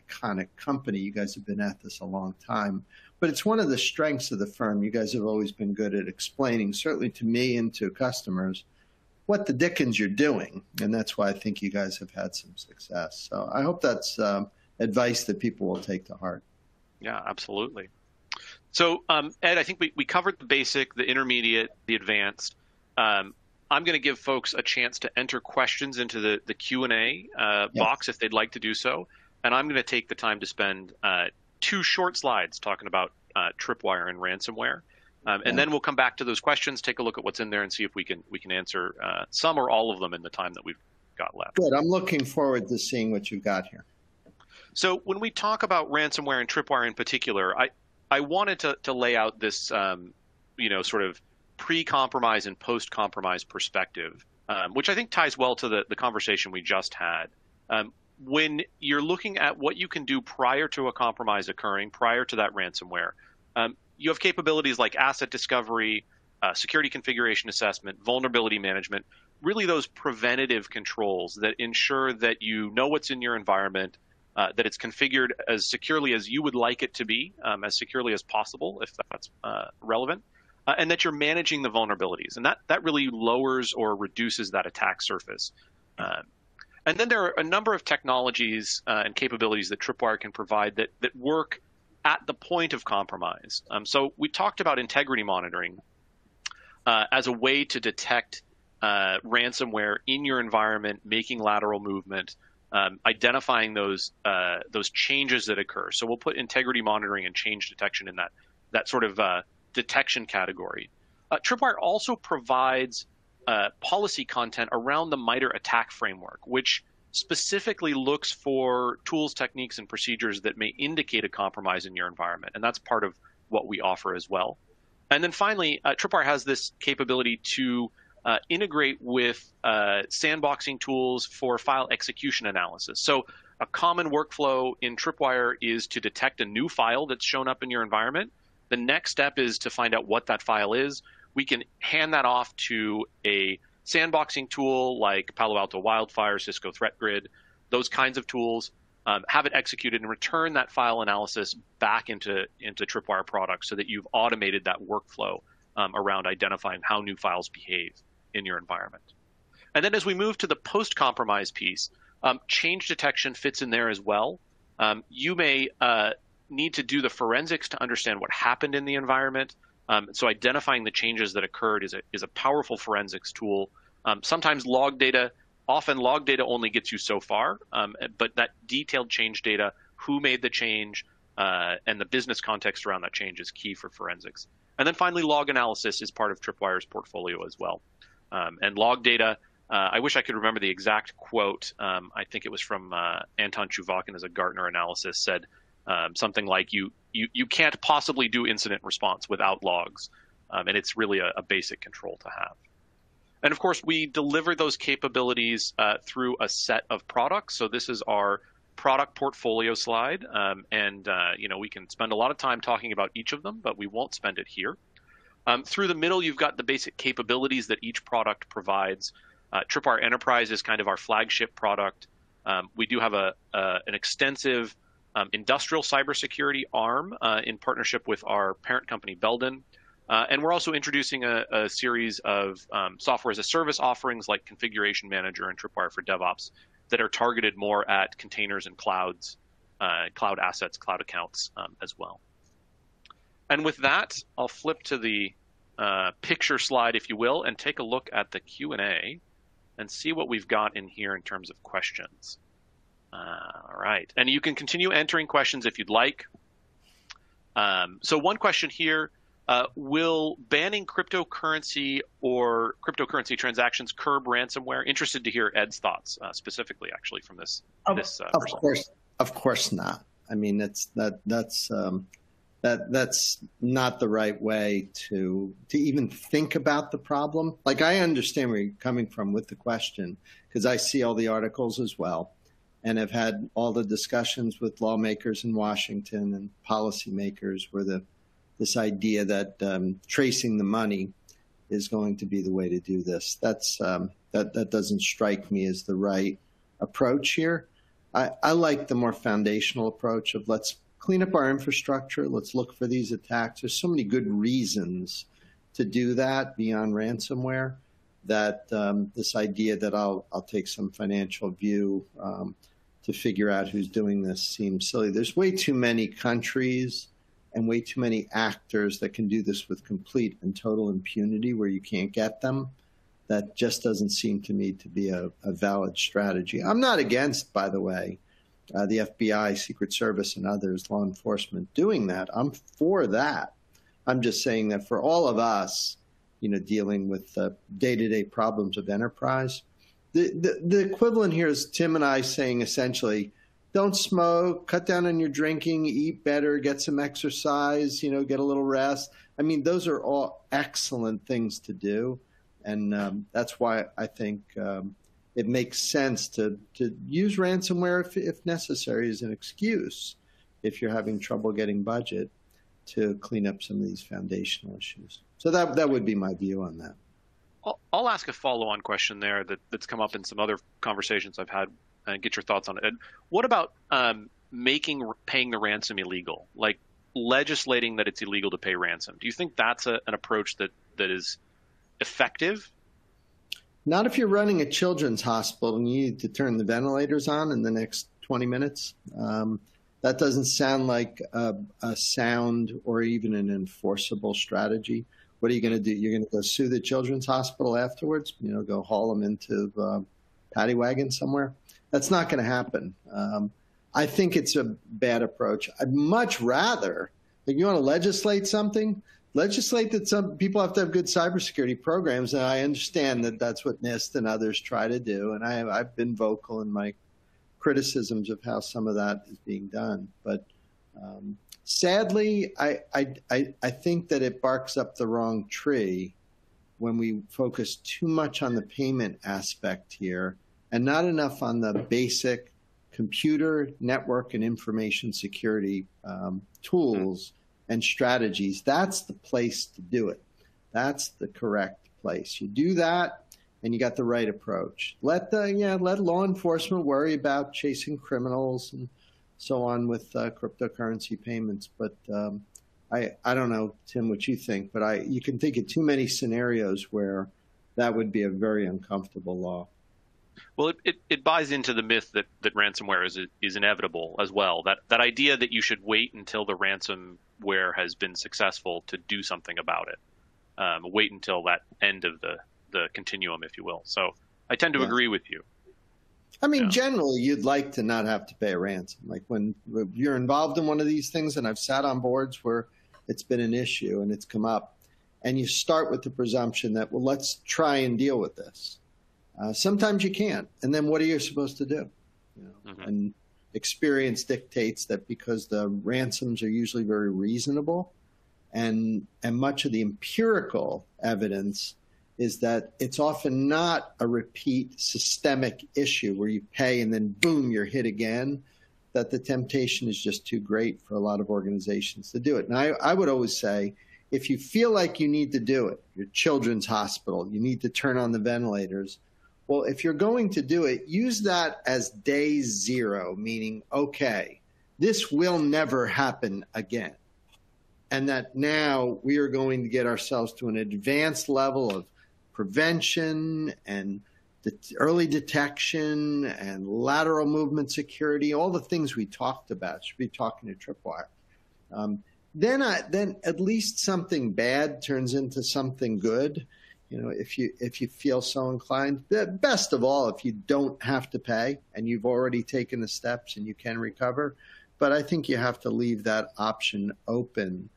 iconic company. You guys have been at this a long time, but it's one of the strengths of the firm. You guys have always been good at explaining, certainly to me and to customers, what the dickens you're doing, and that's why I think you guys have had some success. So I hope that's um, advice that people will take to heart. Yeah, absolutely. So, um, Ed, I think we, we covered the basic, the intermediate, the advanced. Um, I'm going to give folks a chance to enter questions into the, the Q&A uh, yes. box if they'd like to do so. And I'm going to take the time to spend uh, two short slides talking about uh, Tripwire and ransomware. Um, and yeah. then we'll come back to those questions, take a look at what's in there, and see if we can we can answer uh, some or all of them in the time that we've got left. Good. I'm looking forward to seeing what you've got here. So when we talk about ransomware and Tripwire in particular, I I wanted to to lay out this um, you know sort of pre-compromise and post-compromise perspective, um, which I think ties well to the, the conversation we just had. Um, when you're looking at what you can do prior to a compromise occurring, prior to that ransomware, um, you have capabilities like asset discovery, uh, security configuration assessment, vulnerability management, really those preventative controls that ensure that you know what's in your environment, uh, that it's configured as securely as you would like it to be, um, as securely as possible, if that's uh, relevant, uh, and that you're managing the vulnerabilities. And that, that really lowers or reduces that attack surface. Uh, and then there are a number of technologies uh, and capabilities that Tripwire can provide that, that work at the point of compromise. Um, so we talked about integrity monitoring uh, as a way to detect uh, ransomware in your environment, making lateral movement, um, identifying those uh, those changes that occur. So we'll put integrity monitoring and change detection in that that sort of uh, detection category. Uh, Tripwire also provides uh, policy content around the MITRE ATT&CK framework, which specifically looks for tools, techniques, and procedures that may indicate a compromise in your environment, and that's part of what we offer as well. And then finally, uh, Tripwire has this capability to uh, integrate with uh, sandboxing tools for file execution analysis. So a common workflow in Tripwire is to detect a new file that's shown up in your environment. The next step is to find out what that file is. We can hand that off to a sandboxing tool like Palo Alto Wildfire, Cisco Threat Grid, those kinds of tools. Um, have it executed and return that file analysis back into into Tripwire products so that you've automated that workflow um, around identifying how new files behave in your environment. And then as we move to the post-compromise piece, um, change detection fits in there as well. Um, you may uh, need to do the forensics to understand what happened in the environment. Um, so identifying the changes that occurred is a, is a powerful forensics tool. Um, sometimes log data, often log data only gets you so far, um, but that detailed change data, who made the change, uh, and the business context around that change is key for forensics. And then finally, log analysis is part of Tripwire's portfolio as well. Um, and log data, uh, I wish I could remember the exact quote. Um, I think it was from uh, Anton Chuvakin as a Gartner analysis said um, something like you, you you can't possibly do incident response without logs, um, and it's really a, a, basic control to have. And of course, we deliver those capabilities uh, through a set of products. So this is our product portfolio slide, um, and uh, you know we can spend a lot of time talking about each of them, but we won't spend it here. Um, through the middle, you've got the basic capabilities that each product provides. Uh, Tripwire Enterprise is kind of our flagship product. Um, we do have a, uh, an extensive um, industrial cybersecurity arm uh, in partnership with our parent company Belden. Uh, and we're also introducing a, a series of um, software as a service offerings like Configuration Manager and Tripwire for DevOps that are targeted more at containers and clouds, uh, cloud assets, cloud accounts um, as well. And with that, I'll flip to the uh, picture slide, if you will, and take a look at the Q&A and see what we've got in here in terms of questions. Uh, all right. And you can continue entering questions if you'd like. Um, so one question here, uh, will banning cryptocurrency or cryptocurrency transactions curb ransomware? Interested to hear Ed's thoughts uh, specifically, actually, from this. Of, this, uh, of course, of course not. I mean, that's that that's um, that that's not the right way to to even think about the problem. Like I understand where you're coming from with the question because I see all the articles as well, and have had all the discussions with lawmakers in Washington and policymakers where the this idea that um, tracing the money is going to be the way to do this. That's um, that that doesn't strike me as the right approach here. I, I like the more foundational approach of let's clean up our infrastructure. Let's look for these attacks. There's so many good reasons to do that beyond ransomware that um, this idea that I'll, I'll take some financial view um, to figure out who's doing this seems silly. There's way too many countries and way too many actors that can do this with complete and total impunity where you can't get them. That just doesn't seem to me to be a, a valid strategy. I'm not against, by the way, uh, the FBI, Secret Service, and others, law enforcement, doing that. I'm for that. I'm just saying that for all of us, you know, dealing with the day-to-day problems of enterprise, the, the, equivalent here is Tim and I saying essentially, don't smoke, cut down on your drinking, eat better, get some exercise, you know, get a little rest. I mean, those are all excellent things to do, and um, that's why I think um, it makes sense to, to use ransomware if, if necessary as an excuse if you're having trouble getting budget to clean up some of these foundational issues. So that that would be my view on that. I'll, ask a follow-on question there that, that's come up in some other conversations I've had and get your thoughts on it. What about um, making paying the ransom illegal? Like legislating that it's illegal to pay ransom. Do you think that's a, an approach that, that is effective? Not if you're running a children's hospital and you need to turn the ventilators on in the next 20 minutes. Um, that doesn't sound like a, a, sound or even an enforceable strategy. What are you going to do? You're going to go sue the children's hospital afterwards? You know, go haul them into paddy wagon somewhere? That's not going to happen. Um, I think it's a bad approach. I'd much rather, if you want to legislate something, legislate that some people have to have good cybersecurity programs. And I understand that that's what NIST and others try to do. And I, I've been vocal in my criticisms of how some of that is being done. But um, sadly, I, I, I think that it barks up the wrong tree when we focus too much on the payment aspect here and not enough on the basic computer, network, and information security um, tools and strategies. That's the place to do it. That's the correct place. You do that, and you got the right approach. Let the yeah, let law enforcement worry about chasing criminals and so on with uh, cryptocurrency payments. But um, I I don't know, Tim, what you think, but I you can think of too many scenarios where that would be a very uncomfortable law. Well, it, it, it, buys into the myth that, that ransomware is is inevitable as well. That that idea that you should wait until the ransomware has been successful to do something about it. Um, wait until that end of the, the continuum, if you will. So I tend to yeah. agree with you. I mean, yeah. generally, you'd like to not have to pay a ransom. Like when you're involved in one of these things, and I've sat on boards where it's been an issue and it's come up, and you start with the presumption that, well, let's try and deal with this uh, sometimes you can't, and then what are you supposed to do? You know? mm-hmm. And experience dictates that because the ransoms are usually very reasonable, and and much of the empirical evidence is that it's often not a repeat systemic issue where you pay and then boom you're hit again. That the temptation is just too great for a lot of organizations to do it. And I, I would always say, if you feel like you need to do it, your children's hospital, you need to turn on the ventilators well, if you're going to do it, use that as day zero, meaning, okay, this will never happen again. And that now we are going to get ourselves to an advanced level of prevention and early detection and lateral movement security, all the things we talked about. Should be talking to Tripwire. Um, then, I, then at least something bad turns into something good you know, if you if you feel so inclined. the Best of all, if you don't have to pay and you've already taken the steps and you can recover. But I think you have to leave that option open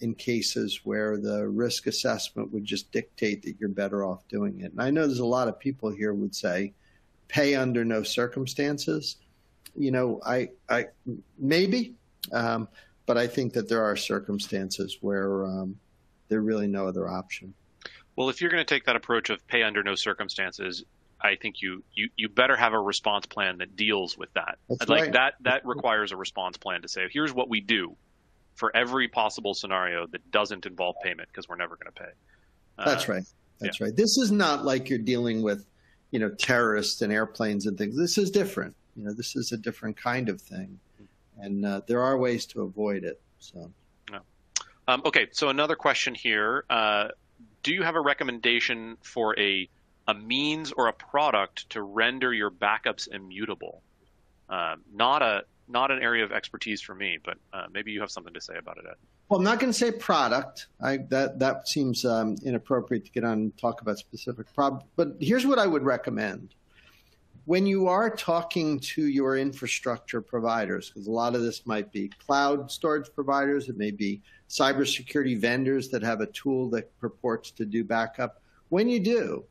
in cases where the risk assessment would just dictate that you're better off doing it. And I know there's a lot of people here would say, pay under no circumstances. You know, I I maybe, um, but I think that there are circumstances where um, there's really no other option. Well, if you're going to take that approach of pay under no circumstances, I think you, you, you better have a response plan that deals with that. That's like right. that that requires a response plan to say, here's what we do for every possible scenario that doesn't involve payment because we're never going to pay. Uh, That's right. That's yeah. right. This is not like you're dealing with, you know, terrorists and airplanes and things. This is different. You know, this is a different kind of thing, and uh, there are ways to avoid it. So. Um, okay, so another question here. Uh, do you have a recommendation for a a means or a product to render your backups immutable? Um, not a not an area of expertise for me, but uh, maybe you have something to say about it, Ed. Well, I'm not going to say product. I, that that seems um, inappropriate to get on and talk about specific product. But here's what I would recommend: when you are talking to your infrastructure providers, because a lot of this might be cloud storage providers, it may be cybersecurity vendors that have a tool that purports to do backup. When you do,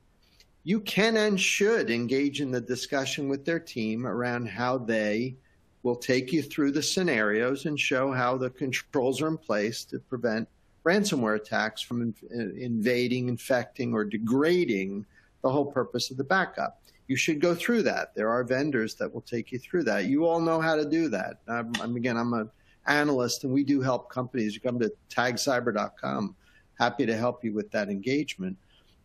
you can and should engage in the discussion with their team around how they will take you through the scenarios and show how the controls are in place to prevent ransomware attacks from invading, infecting, or degrading the whole purpose of the backup. You should go through that. There are vendors that will take you through that. You all know how to do that. I'm, I'm again, I'm an analyst, and we do help companies. You come to tagcyber.com. Happy to help you with that engagement.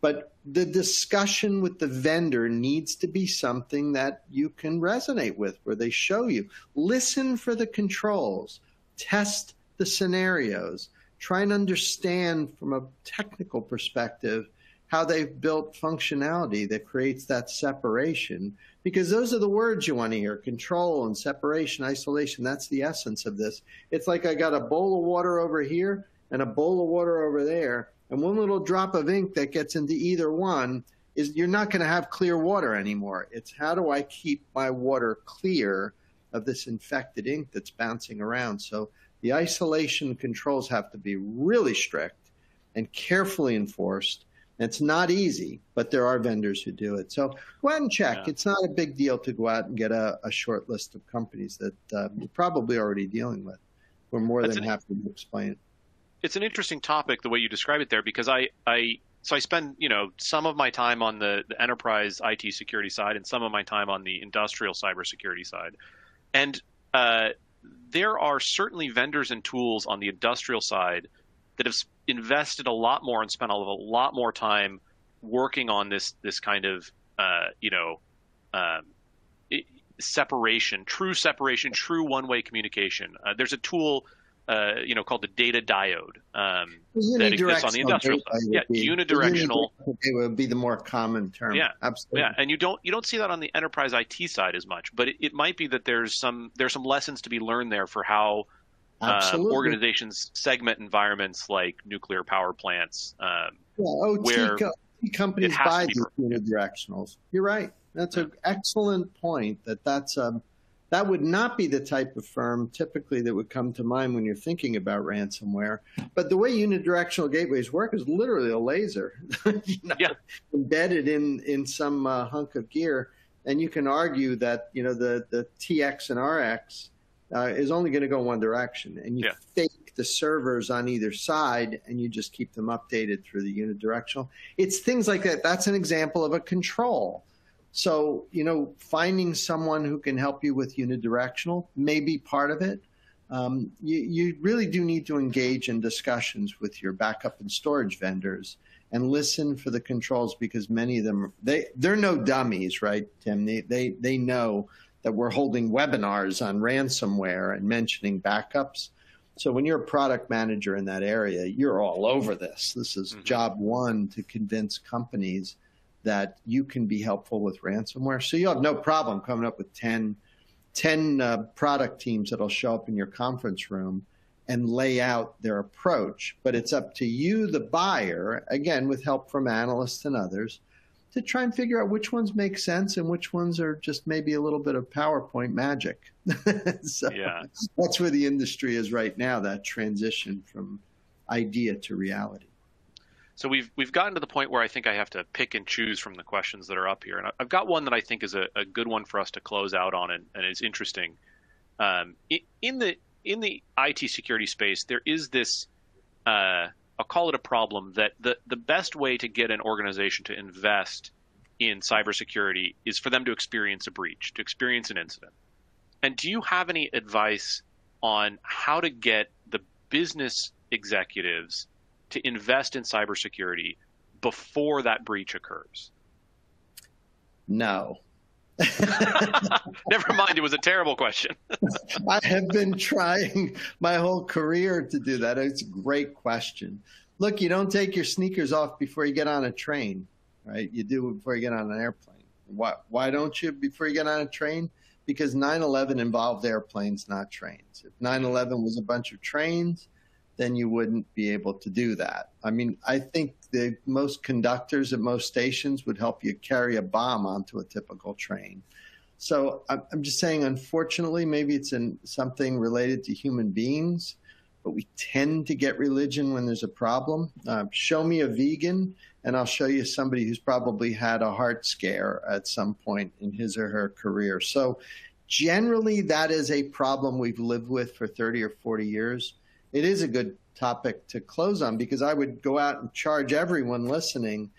But the discussion with the vendor needs to be something that you can resonate with, where they show you. Listen for the controls, test the scenarios, try and understand from a technical perspective how they've built functionality that creates that separation. Because those are the words you want to hear control and separation, isolation. That's the essence of this. It's like I got a bowl of water over here and a bowl of water over there. And one little drop of ink that gets into either one is you're not going to have clear water anymore. It's how do I keep my water clear of this infected ink that's bouncing around? So the isolation controls have to be really strict and carefully enforced. It's not easy, but there are vendors who do it. So go out and check. Yeah. It's not a big deal to go out and get a, a short list of companies that uh, you're probably already dealing with. We're more That's than an, happy to explain It's an interesting topic the way you describe it there because I, I so I spend you know some of my time on the, the enterprise IT security side and some of my time on the industrial cybersecurity side, and uh, there are certainly vendors and tools on the industrial side that have invested a lot more and spent a lot more time working on this this kind of uh, you know um, separation, true separation, true one way communication. Uh, there's a tool. Uh, you know, called the data diode um, that exists on the industrial side. Yeah, be, unidirectional. It would be the more common term. Yeah, absolutely. Yeah, and you don't you don't see that on the enterprise IT side as much, but it, it might be that there's some there's some lessons to be learned there for how uh, organizations segment environments like nuclear power plants. Um, yeah, OT where co- companies buy these unidirectionals. You're right. That's yeah. an excellent point. That that's um, that would not be the type of firm typically that would come to mind when you're thinking about ransomware. But the way unidirectional gateways work is literally a laser [laughs] you know, yeah. embedded in in some uh, hunk of gear, and you can argue that you know the the TX and RX uh, is only going to go one direction, and you yeah. fake the servers on either side, and you just keep them updated through the unidirectional. It's things like that. That's an example of a control. So you know, finding someone who can help you with unidirectional may be part of it. Um, you, you really do need to engage in discussions with your backup and storage vendors and listen for the controls because many of them they they're no dummies, right, Tim? They they they know that we're holding webinars on ransomware and mentioning backups. So when you're a product manager in that area, you're all over this. This is mm-hmm. job one to convince companies that you can be helpful with ransomware. So you'll have no problem coming up with 10, 10 uh, product teams that'll show up in your conference room and lay out their approach. But it's up to you, the buyer, again, with help from analysts and others, to try and figure out which ones make sense and which ones are just maybe a little bit of PowerPoint magic. [laughs] so yeah. that's where the industry is right now, that transition from idea to reality. So we've we've gotten to the point where I think I have to pick and choose from the questions that are up here, and I've got one that I think is a, a good one for us to close out on, and, and is interesting. Um, in the in the IT security space, there is this uh, I'll call it a problem that the, the best way to get an organization to invest in cybersecurity is for them to experience a breach, to experience an incident. And do you have any advice on how to get the business executives to invest in cybersecurity before that breach occurs? No. [laughs] Never mind, it was a terrible question. [laughs] I have been trying my whole career to do that. It's a great question. Look, you don't take your sneakers off before you get on a train, right? You do before you get on an airplane. Why, why don't you before you get on a train? Because 9 11 involved airplanes, not trains. If 9 11 was a bunch of trains, then you wouldn't be able to do that. I mean, I think the most conductors at most stations would help you carry a bomb onto a typical train. So I'm just saying, unfortunately, maybe it's in something related to human beings, but we tend to get religion when there's a problem. Uh, show me a vegan, and I'll show you somebody who's probably had a heart scare at some point in his or her career. So generally, that is a problem we've lived with for 30 or 40 years it is a good topic to close on because I would go out and charge everyone listening.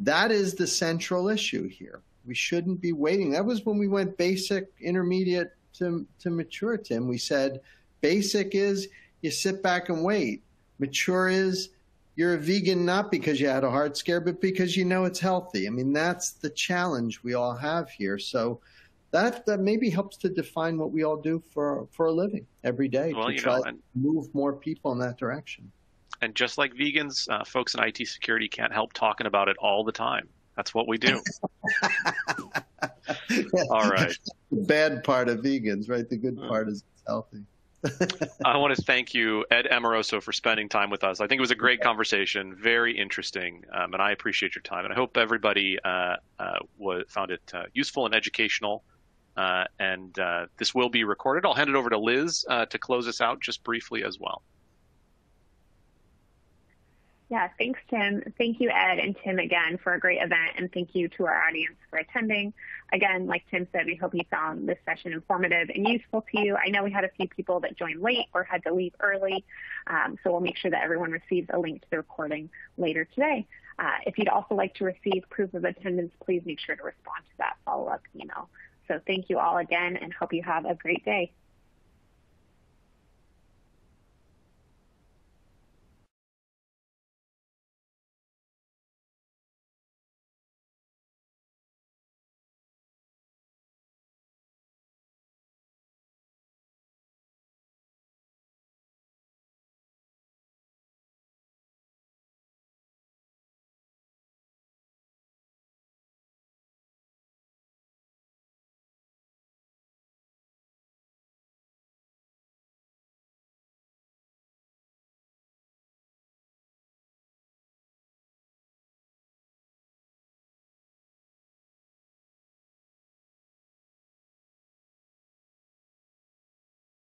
That is the central issue here. We shouldn't be waiting. That was when we went basic, intermediate to, to mature, Tim. We said basic is you sit back and wait. Mature is you're a vegan not because you had a heart scare, but because you know it's healthy. I mean, that's the challenge we all have here. So that, that maybe helps to define what we all do for for a living every day well, to try know, and, to move more people in that direction. And just like vegans, uh, folks in IT security can't help talking about it all the time. That's what we do. [laughs] [laughs] all right. The bad part of vegans, right? The good part is it's healthy. [laughs] I want to thank you, Ed Amoroso, for spending time with us. I think it was a great conversation, very interesting, um, and I appreciate your time. And I hope everybody uh, uh, was, found it uh, useful and educational. Uh, and uh, this will be recorded. I'll hand it over to Liz uh, to close us out just briefly as well. Yeah, thanks, Tim. Thank you, Ed and Tim, again for a great event, and thank you to our audience for attending. Again, like Tim said, we hope you found this session informative and useful to you. I know we had a few people that joined late or had to leave early, um, so we'll make sure that everyone receives a link to the recording later today. Uh, if you'd also like to receive proof of attendance, please make sure to respond to that follow-up email. So thank you all again and hope you have a great day.